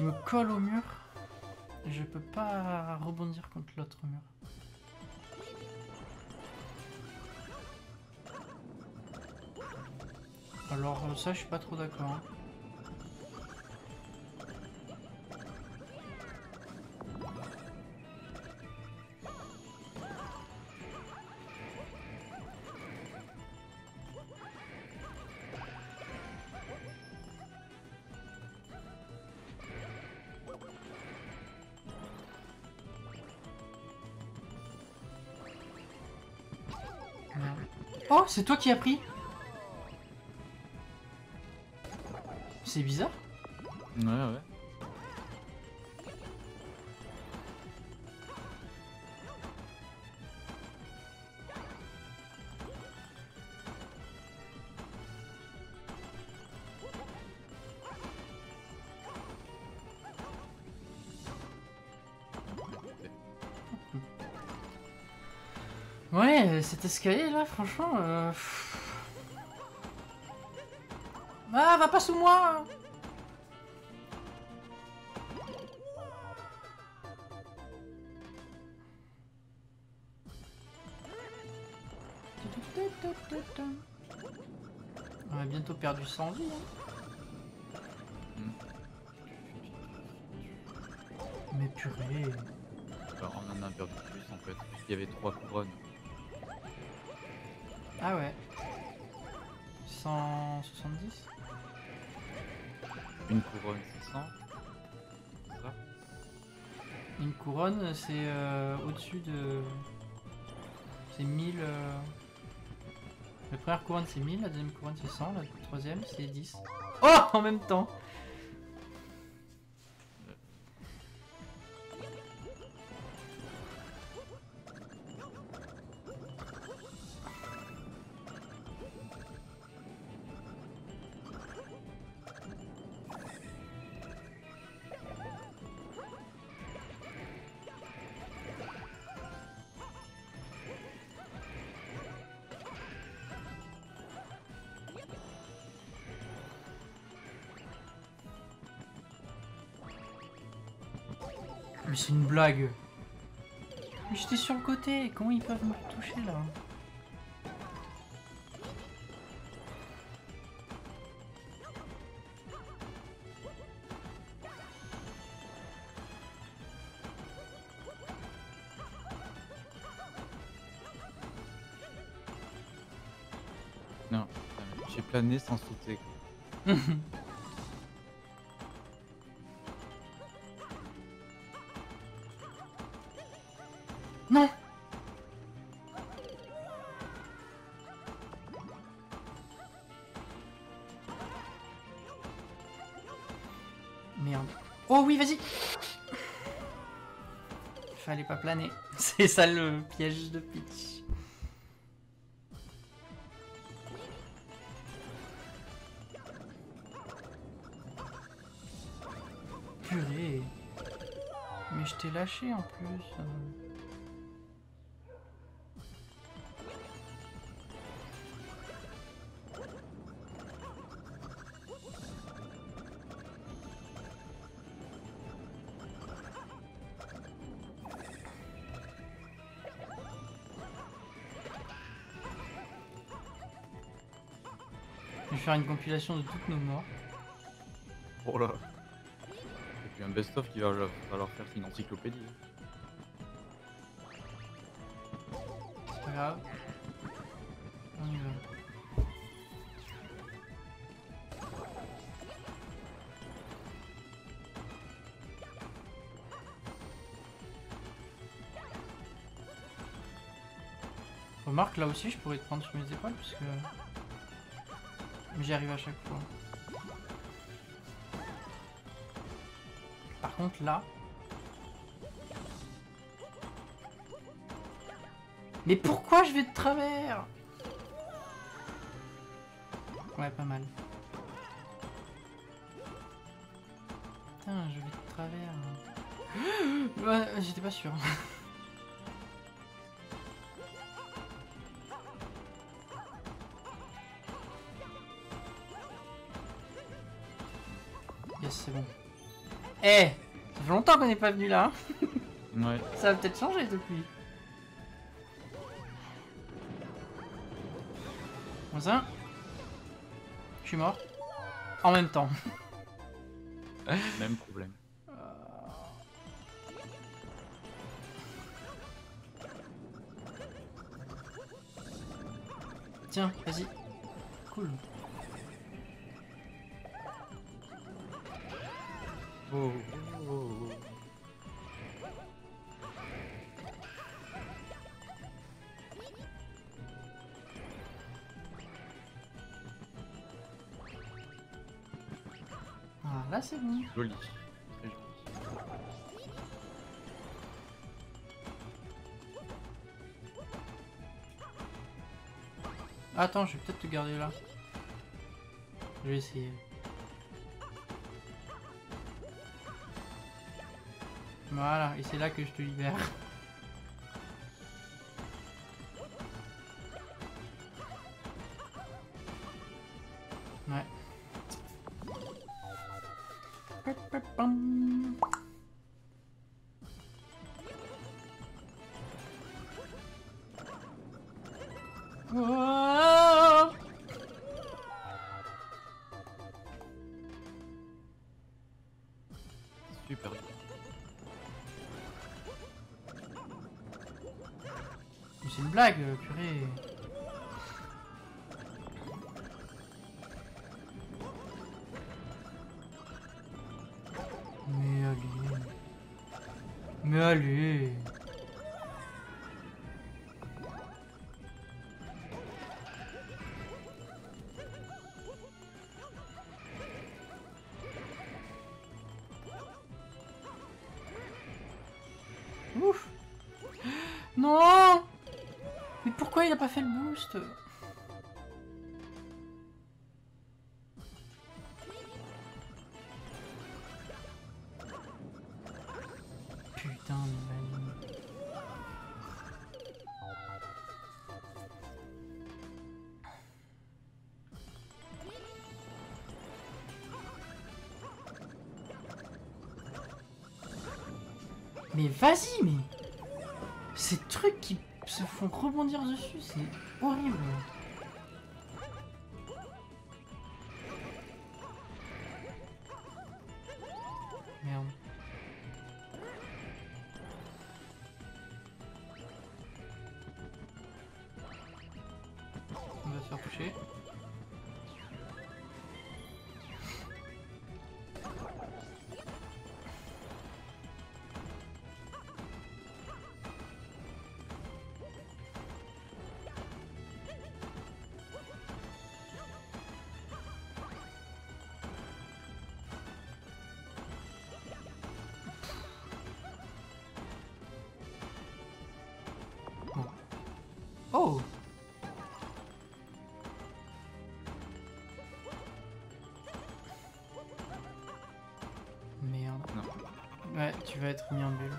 Je me colle au mur, je peux pas rebondir contre l'autre mur. Alors ça, je suis pas trop d'accord. hein. Oh, c'est toi qui as pris C'est bizarre. Ouais, ouais. Cet escalier là, franchement. euh. Ah, va pas sous moi On a bientôt perdu 100 vies. hein. Mais purée. On en a perdu plus en fait, puisqu'il y avait trois couronnes. C'est euh, au-dessus de. C'est 1000. euh, La première couronne c'est 1000, la deuxième couronne c'est 100, la troisième c'est 10. Oh En même temps c'est une blague Mais j'étais sur le côté, comment ils peuvent me toucher là? Non, j'ai plané sans sauter. C'est ça le piège de Peach. Purée. Mais je t'ai lâché en plus. Faire une compilation de toutes nos morts. Oh là Et puis un best-of qui va va leur faire une encyclopédie. C'est pas grave. On y va. Remarque, là aussi, je pourrais te prendre sur mes épaules, parce que... J'y arrive à chaque fois. Par contre, là... Mais pourquoi je vais de travers? Ouais, pas mal. Putain, je vais de travers. Ouais, j'étais pas sûr. c'est bon. Eh Ça fait longtemps qu'on n'est pas venu là. hein. Ouais. Ça va peut-être changer depuis. Moins un. Je suis mort. En même temps. Même problème. Tiens, vas-y. Cool. Oh, oh, oh, oh. Ah, là c'est bon. Joli. Attends, je vais peut-être te garder là. Je vais essayer. Voilà, et c'est là que je te libère. Ouais. Super. C'est une blague, euh, purée. Mais allez. Mais. Boost Putain de. Mais vas-y, mais... Ces trucs qui se font rebondir dessus, c'est horrible. Vas être mis en bulle.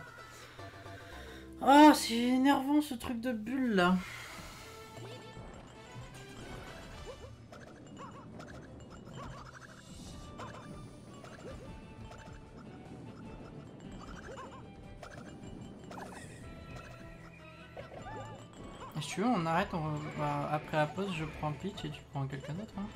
Ah, c'est énervant ce truc de bulle là. Et Si tu veux, on arrête, on bah, après la pause, je prends Peach et tu prends quelqu'un d'autre. Hein.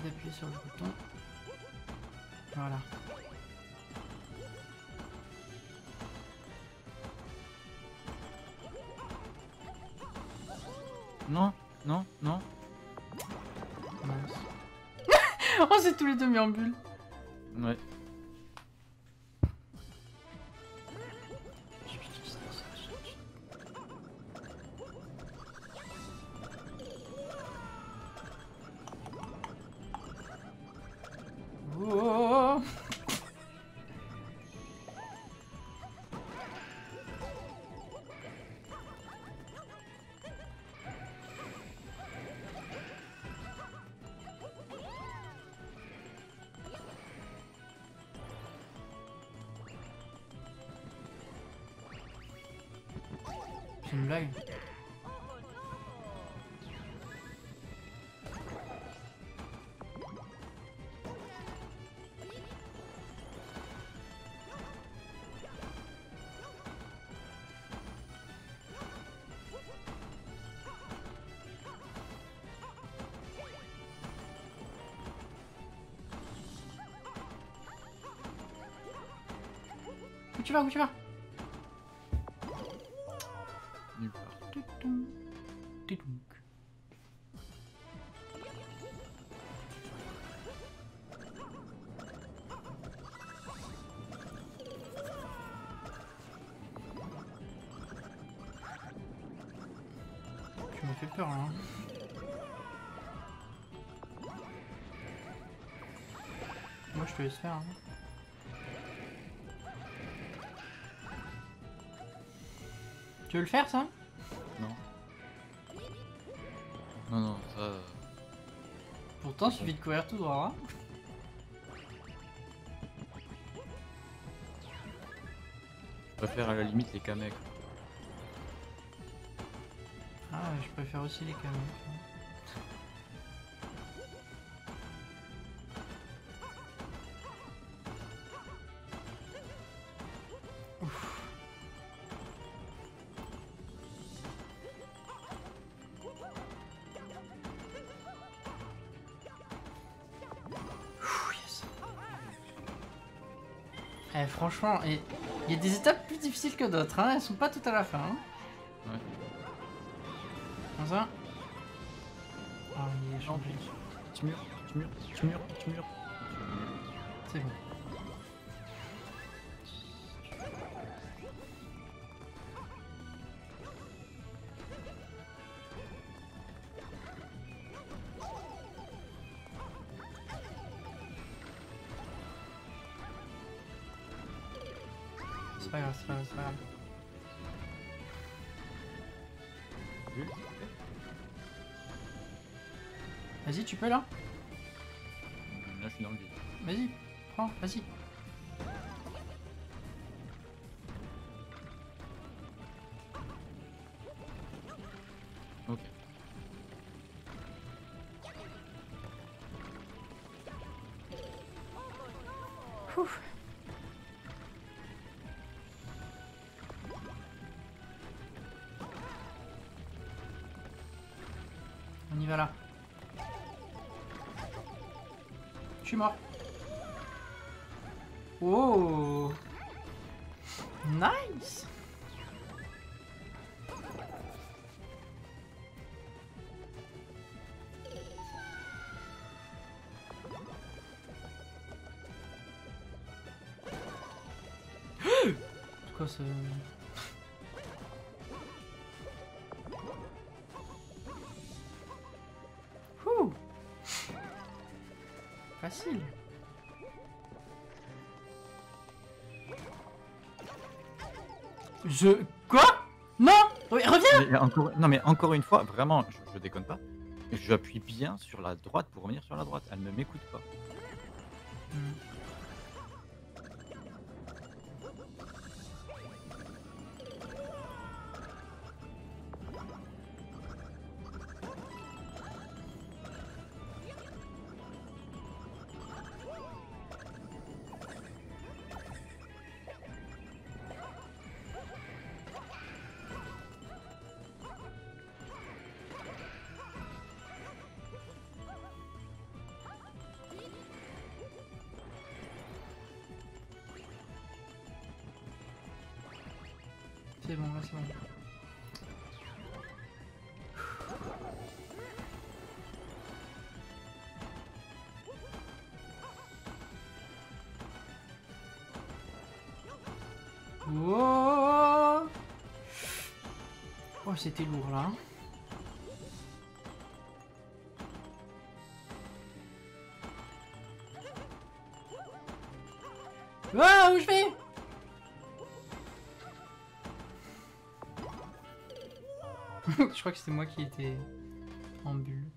D'appuyer sur le bouton. Voilà. Non, non, non. Oh, c'est tous les deux mis en bulle. C'est une blague. Où tu vas Où Laisse faire. hein. Tu veux le faire ça? Non. Non, non, ça. euh, Pourtant, il suffit de courir tout droit. hein. Je préfère à la limite les Kamek. Ah, je préfère aussi les caméras. Franchement, il y a des étapes plus difficiles que d'autres, hein. elles sont pas toutes à la fin. hein. Ouais. Comme ça. Ah, il est changé. Petit mur, petit mur, petit mur, petit mur. C'est bon. Suis mort. Oh Nice quoi. Facile. Je... Quoi? Non? Re- Reviens Mais encore... Non, mais encore une fois, vraiment, je, je déconne pas. J'appuie bien sur la droite pour revenir sur la droite. Elle ne m'écoute pas. Hmm. C'était lourd là. Ah, où je vais Je crois que c'était moi qui étais en bulle.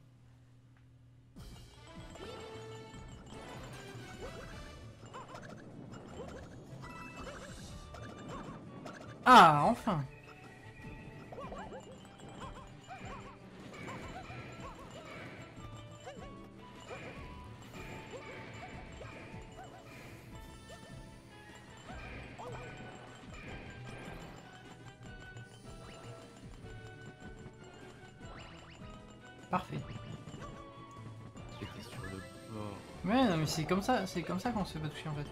Ah, enfin c'est comme ça, c'est comme ça qu'on se fait toucher en fait.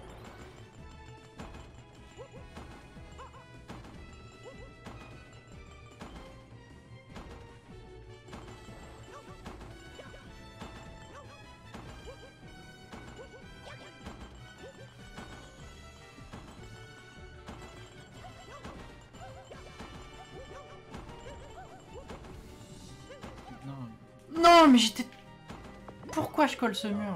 Non, Non, mais j'étais. Pourquoi je colle ce mur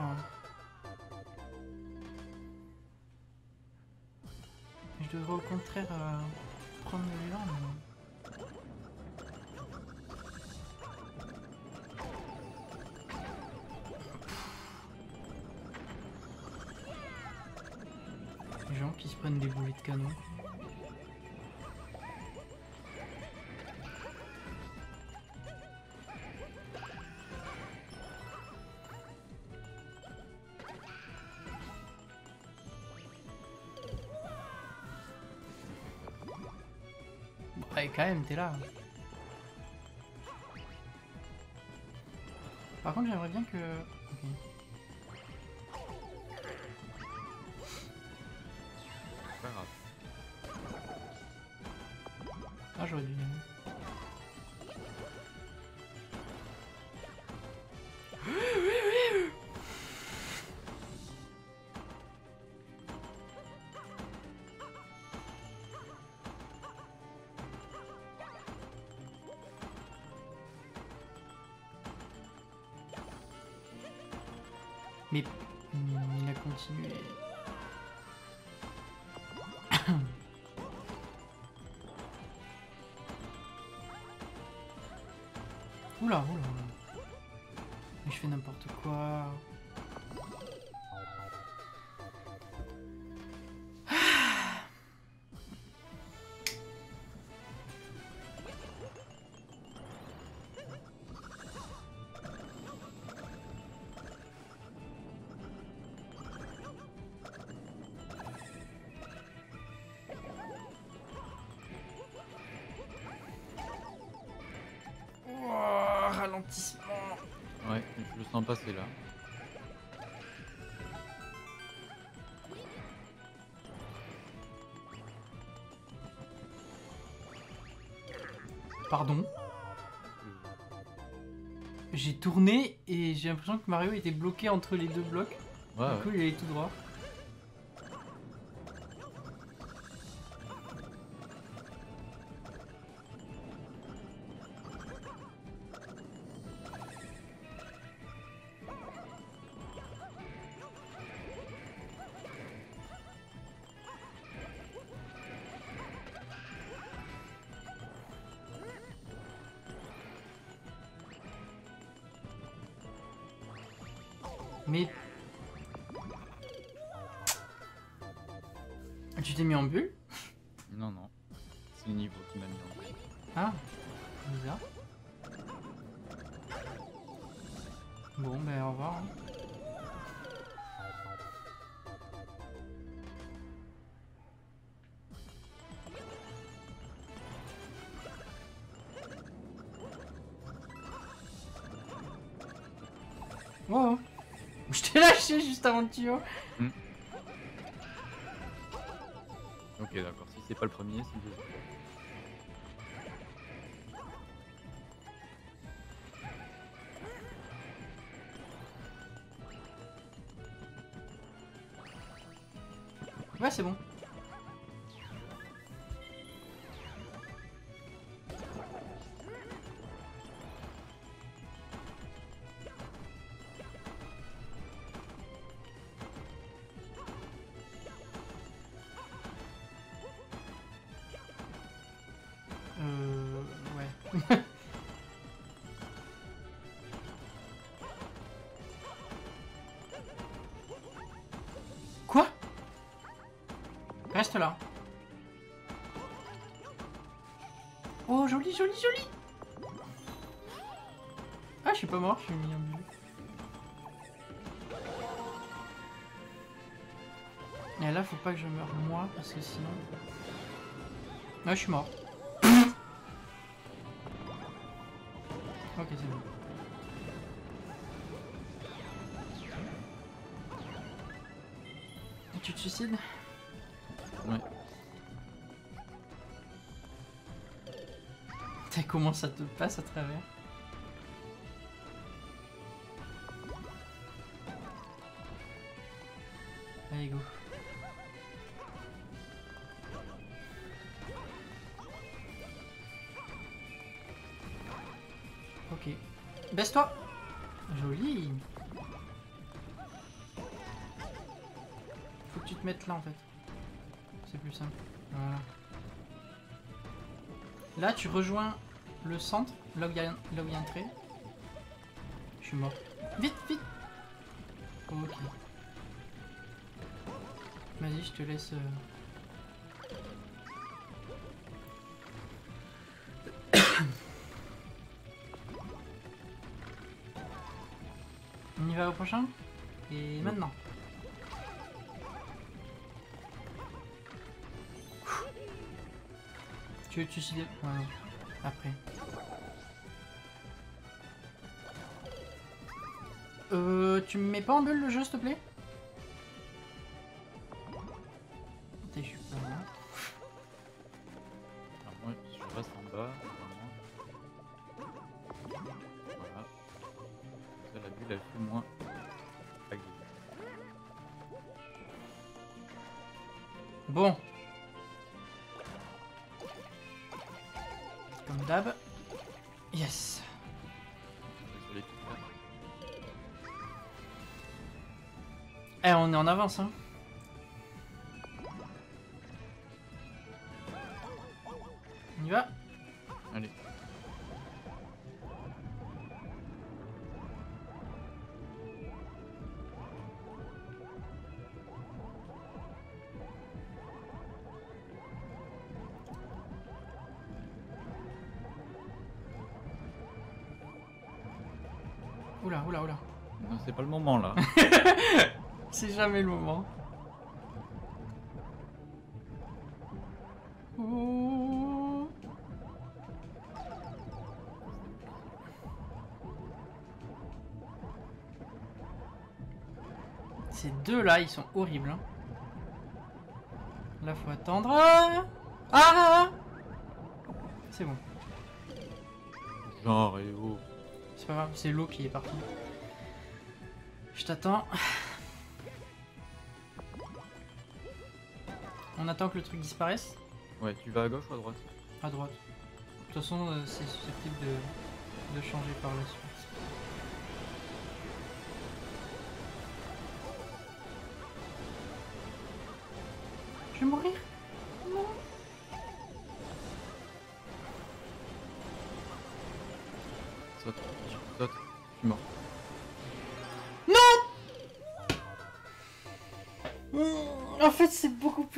quand même, t'es là. Par contre, j'aimerais bien que. Mais hmm, il a continué. Oula, oula. Mais je fais n'importe quoi. Passer là. Pardon. J'ai tourné et j'ai l'impression que Mario était bloqué entre les deux blocs. Ouais, du ouais. coup, il allait tout droit. Avant le tuyau. Ok, d'accord. Si c'est pas le premier, c'est le deuxième. Oh, joli, joli, joli Ah, je suis pas mort, je suis mis en milieu. Et là, faut pas que je meure moi, parce que sinon... Ah, je suis mort. ok, c'est bon. Et tu te suicides? Comment ça te passe à travers Allez, go. Ok. Baisse-toi Joli Faut que tu te mettes là en fait. C'est plus simple. Voilà. Là, tu rejoins le centre, là où il y a, là où il y a un trait. Je suis mort. Vite, vite Ok. Vas-y, je te laisse... euh. On y va au prochain? Et maintenant Tu veux te suicider ouais. Après. Tu me mets pas en bulle le jeu, s'il te plaît? On est en avance, hein. On y va Allez. Oula, oula, oula. Non, c'est pas le moment là. C'est jamais le moment. Ouh. Ces deux là, ils sont horribles. hein. Là, faut attendre. Ah, ah C'est bon. Genre, et oh. C'est pas grave, c'est l'eau qui est partie. Je t'attends. On attend que le truc disparaisse Ouais, tu vas à gauche ou à droite? À droite. De toute façon, euh, c'est susceptible de, de changer par la suite.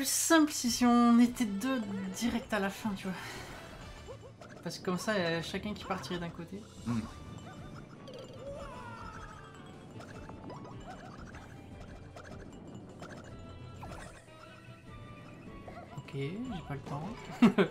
Simple si, si on était deux direct à la fin, tu vois. Parce que comme ça, il y a chacun qui partirait d'un côté. Hmm. Ok, j'ai pas le temps.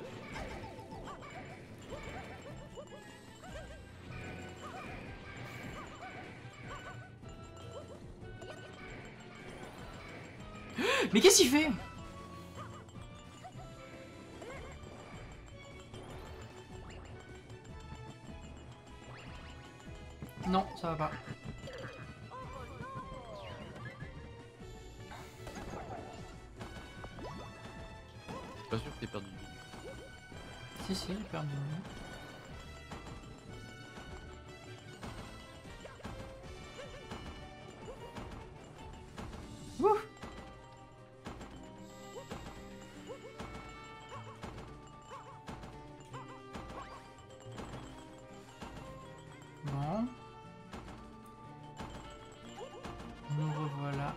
Bon. Nous revoilà.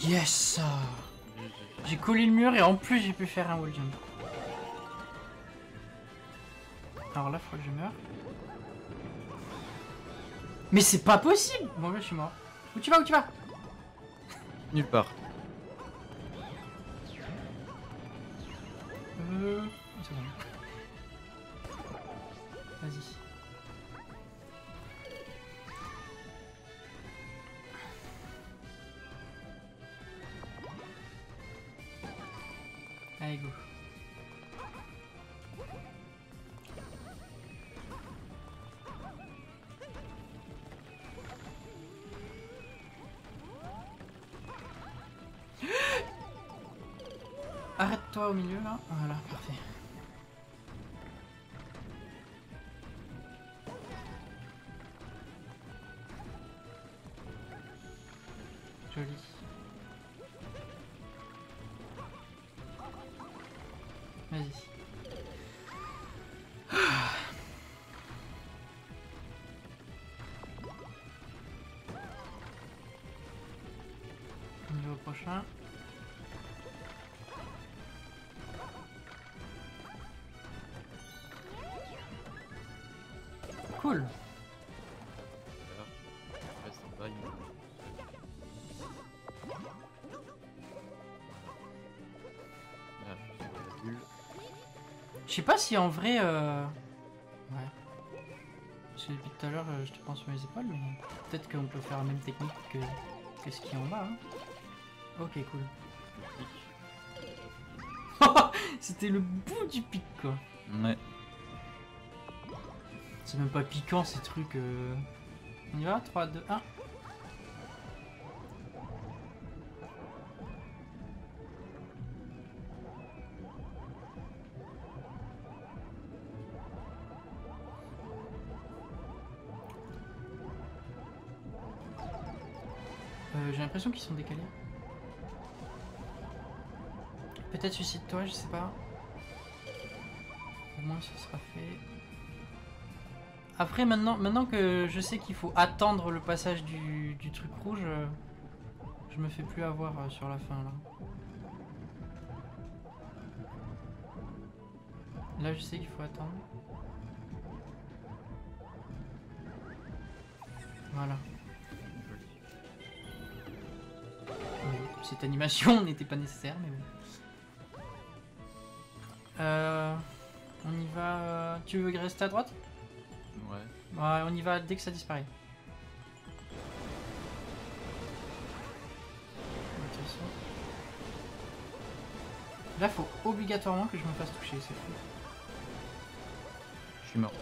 Yes collé le mur et en plus j'ai pu faire un wall jump. Alors là, faut que je meure. Mais c'est pas possible Bon là, je suis mort. Où tu vas Où tu vas? Nulle part. Arrête-toi au milieu là. Je sais pas si en vrai. Euh... Ouais. Parce que depuis tout à l'heure, euh, je te prends sur les épaules, mais peut-être qu'on peut faire la même technique que, que ce qui est en bas. hein. Ok, cool. C'était le bout du pic, quoi. Ouais. C'est même pas piquant ces trucs. euh. On y va? 3, 2, 1. L'impression qu'ils sont décalés. Peut-être suicide-toi, je sais pas. Au moins ce sera fait. Après, maintenant, maintenant que je sais qu'il faut attendre le passage du, truc rouge, euh, je me fais plus avoir euh, sur la fin là. Là, je sais qu'il faut attendre. Voilà. Cette animation n'était pas nécessaire, mais bon. Euh, on y va. euh, Tu veux rester à droite? Ouais. Ouais, on y va dès que ça disparaît. Là, faut obligatoirement que je me fasse toucher, c'est fou. Je suis mort.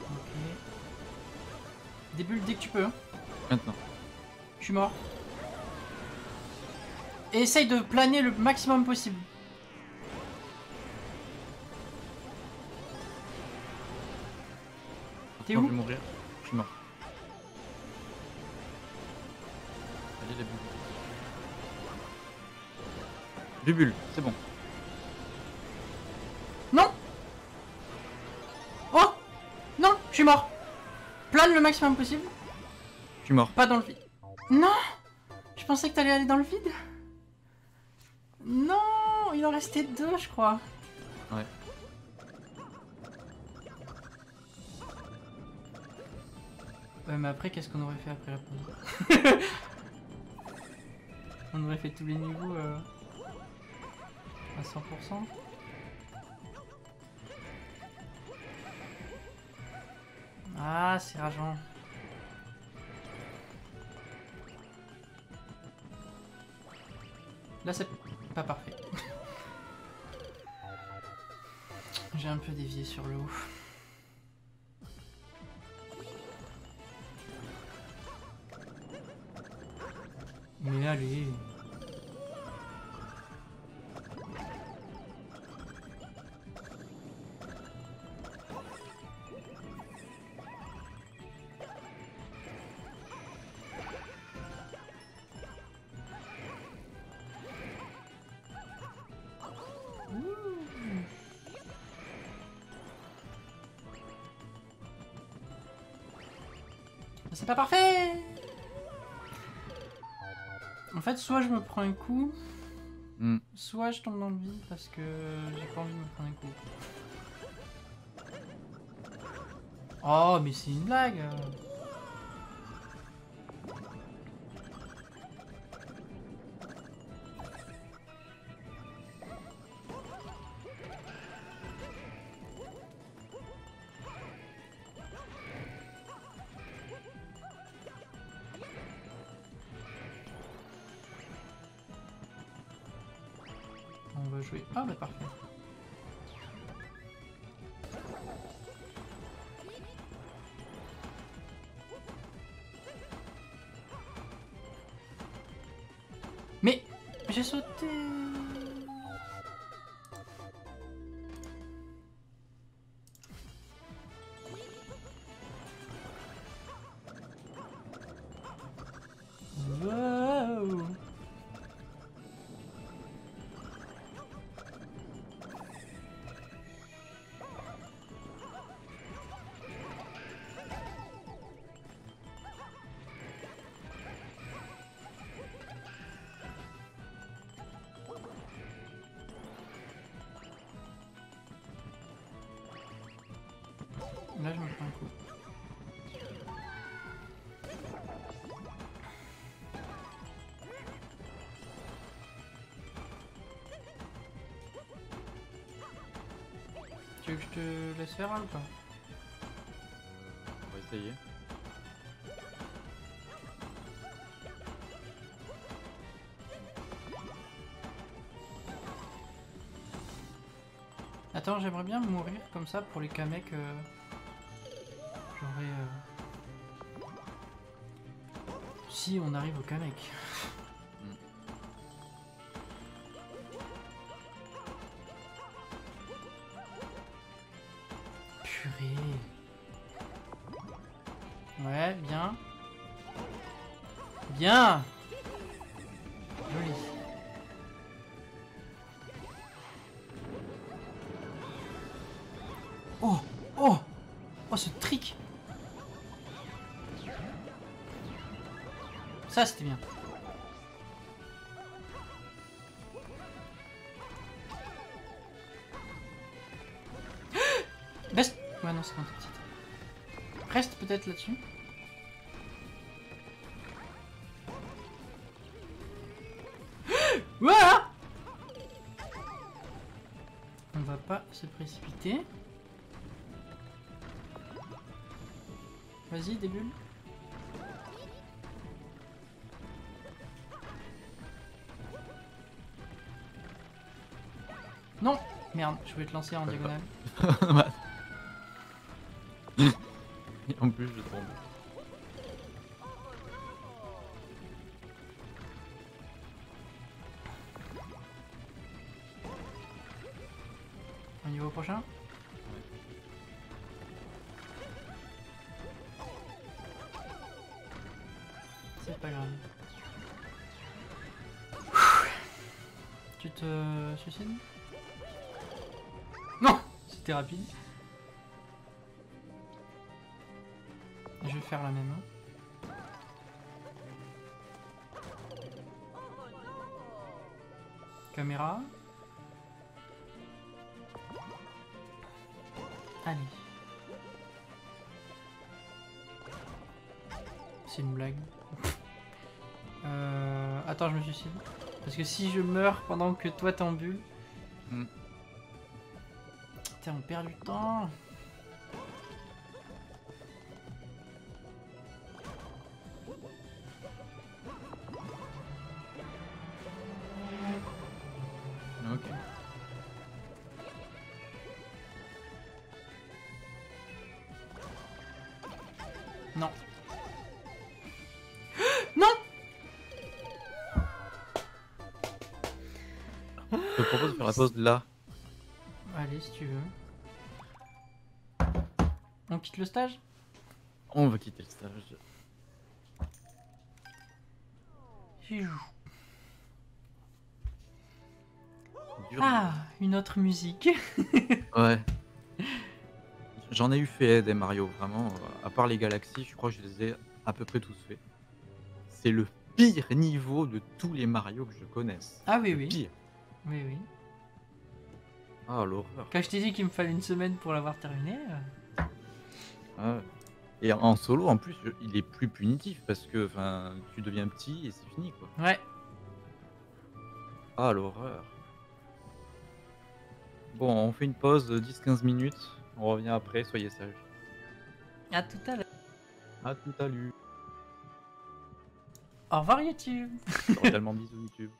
Ok. Des bulles dès que tu peux. hein. Maintenant. Je suis mort. Et essaye de planer le maximum possible. T'es où Je vais mourir. Je suis mort. Allez, la bulle. Du bulle, c'est bon. Non Oh Non, je suis mort. Plane le maximum possible. Je suis mort. Pas dans le vide. Non Je pensais que t'allais aller dans le vide. Non Il en restait deux, je crois. Ouais. Ouais, mais après, qu'est-ce qu'on aurait fait après la pause On aurait fait tous les niveaux euh, à 100%. Ah, c'est rageant. Là, c'est pas parfait. J'ai un peu dévié sur le haut. Mais allez. Pas parfait En fait, soit je me prends un coup, Hmm. soit je tombe dans le vide parce que j'ai pas envie de me prendre un coup. Oh, mais c'est une blague que te laisse faire là ou pas On va essayer. Attends, j'aimerais bien mourir comme ça pour les Kamek. euh, J'aurais. euh, Si on arrive au Kamek. Ouais, bien. Bien Joli. Oh Oh Oh ce trick Ça c'était bien. Best Ouais non c'est quand t'es petite. Reste peut-être là-dessus. On va pas se précipiter. Vas-y, débule. Non Merde, je voulais te lancer en diagonale. Plus, je tombe. Au niveau prochain C'est pas grave. Tu te suicides? Non C'était rapide. Je me suicide. Parce que si je meurs pendant que toi t'es en bulle. Hmm. Putain, on perd du temps. La là. Allez, si tu veux. On quitte le stage? On va quitter le stage. Ah, une autre musique. Ouais. J'en ai eu fait des Mario, vraiment. À part les galaxies, je crois que je les ai à peu près tous faits. C'est le pire niveau de tous les Mario que je connaisse. Ah oui, Le oui. Pire. Oui, oui. Ah, l'horreur. Quand je t'ai dit qu'il me fallait une semaine pour l'avoir terminé. euh, Ah. Et en solo, en plus, il est plus punitif parce que tu deviens petit et c'est fini quoi. Ouais. Ah, l'horreur. Bon, on fait une pause de 10-15 minutes. On revient après, soyez sages. À tout à l'heure. À tout à l'heure. Au revoir YouTube. Cordialement bisous YouTube.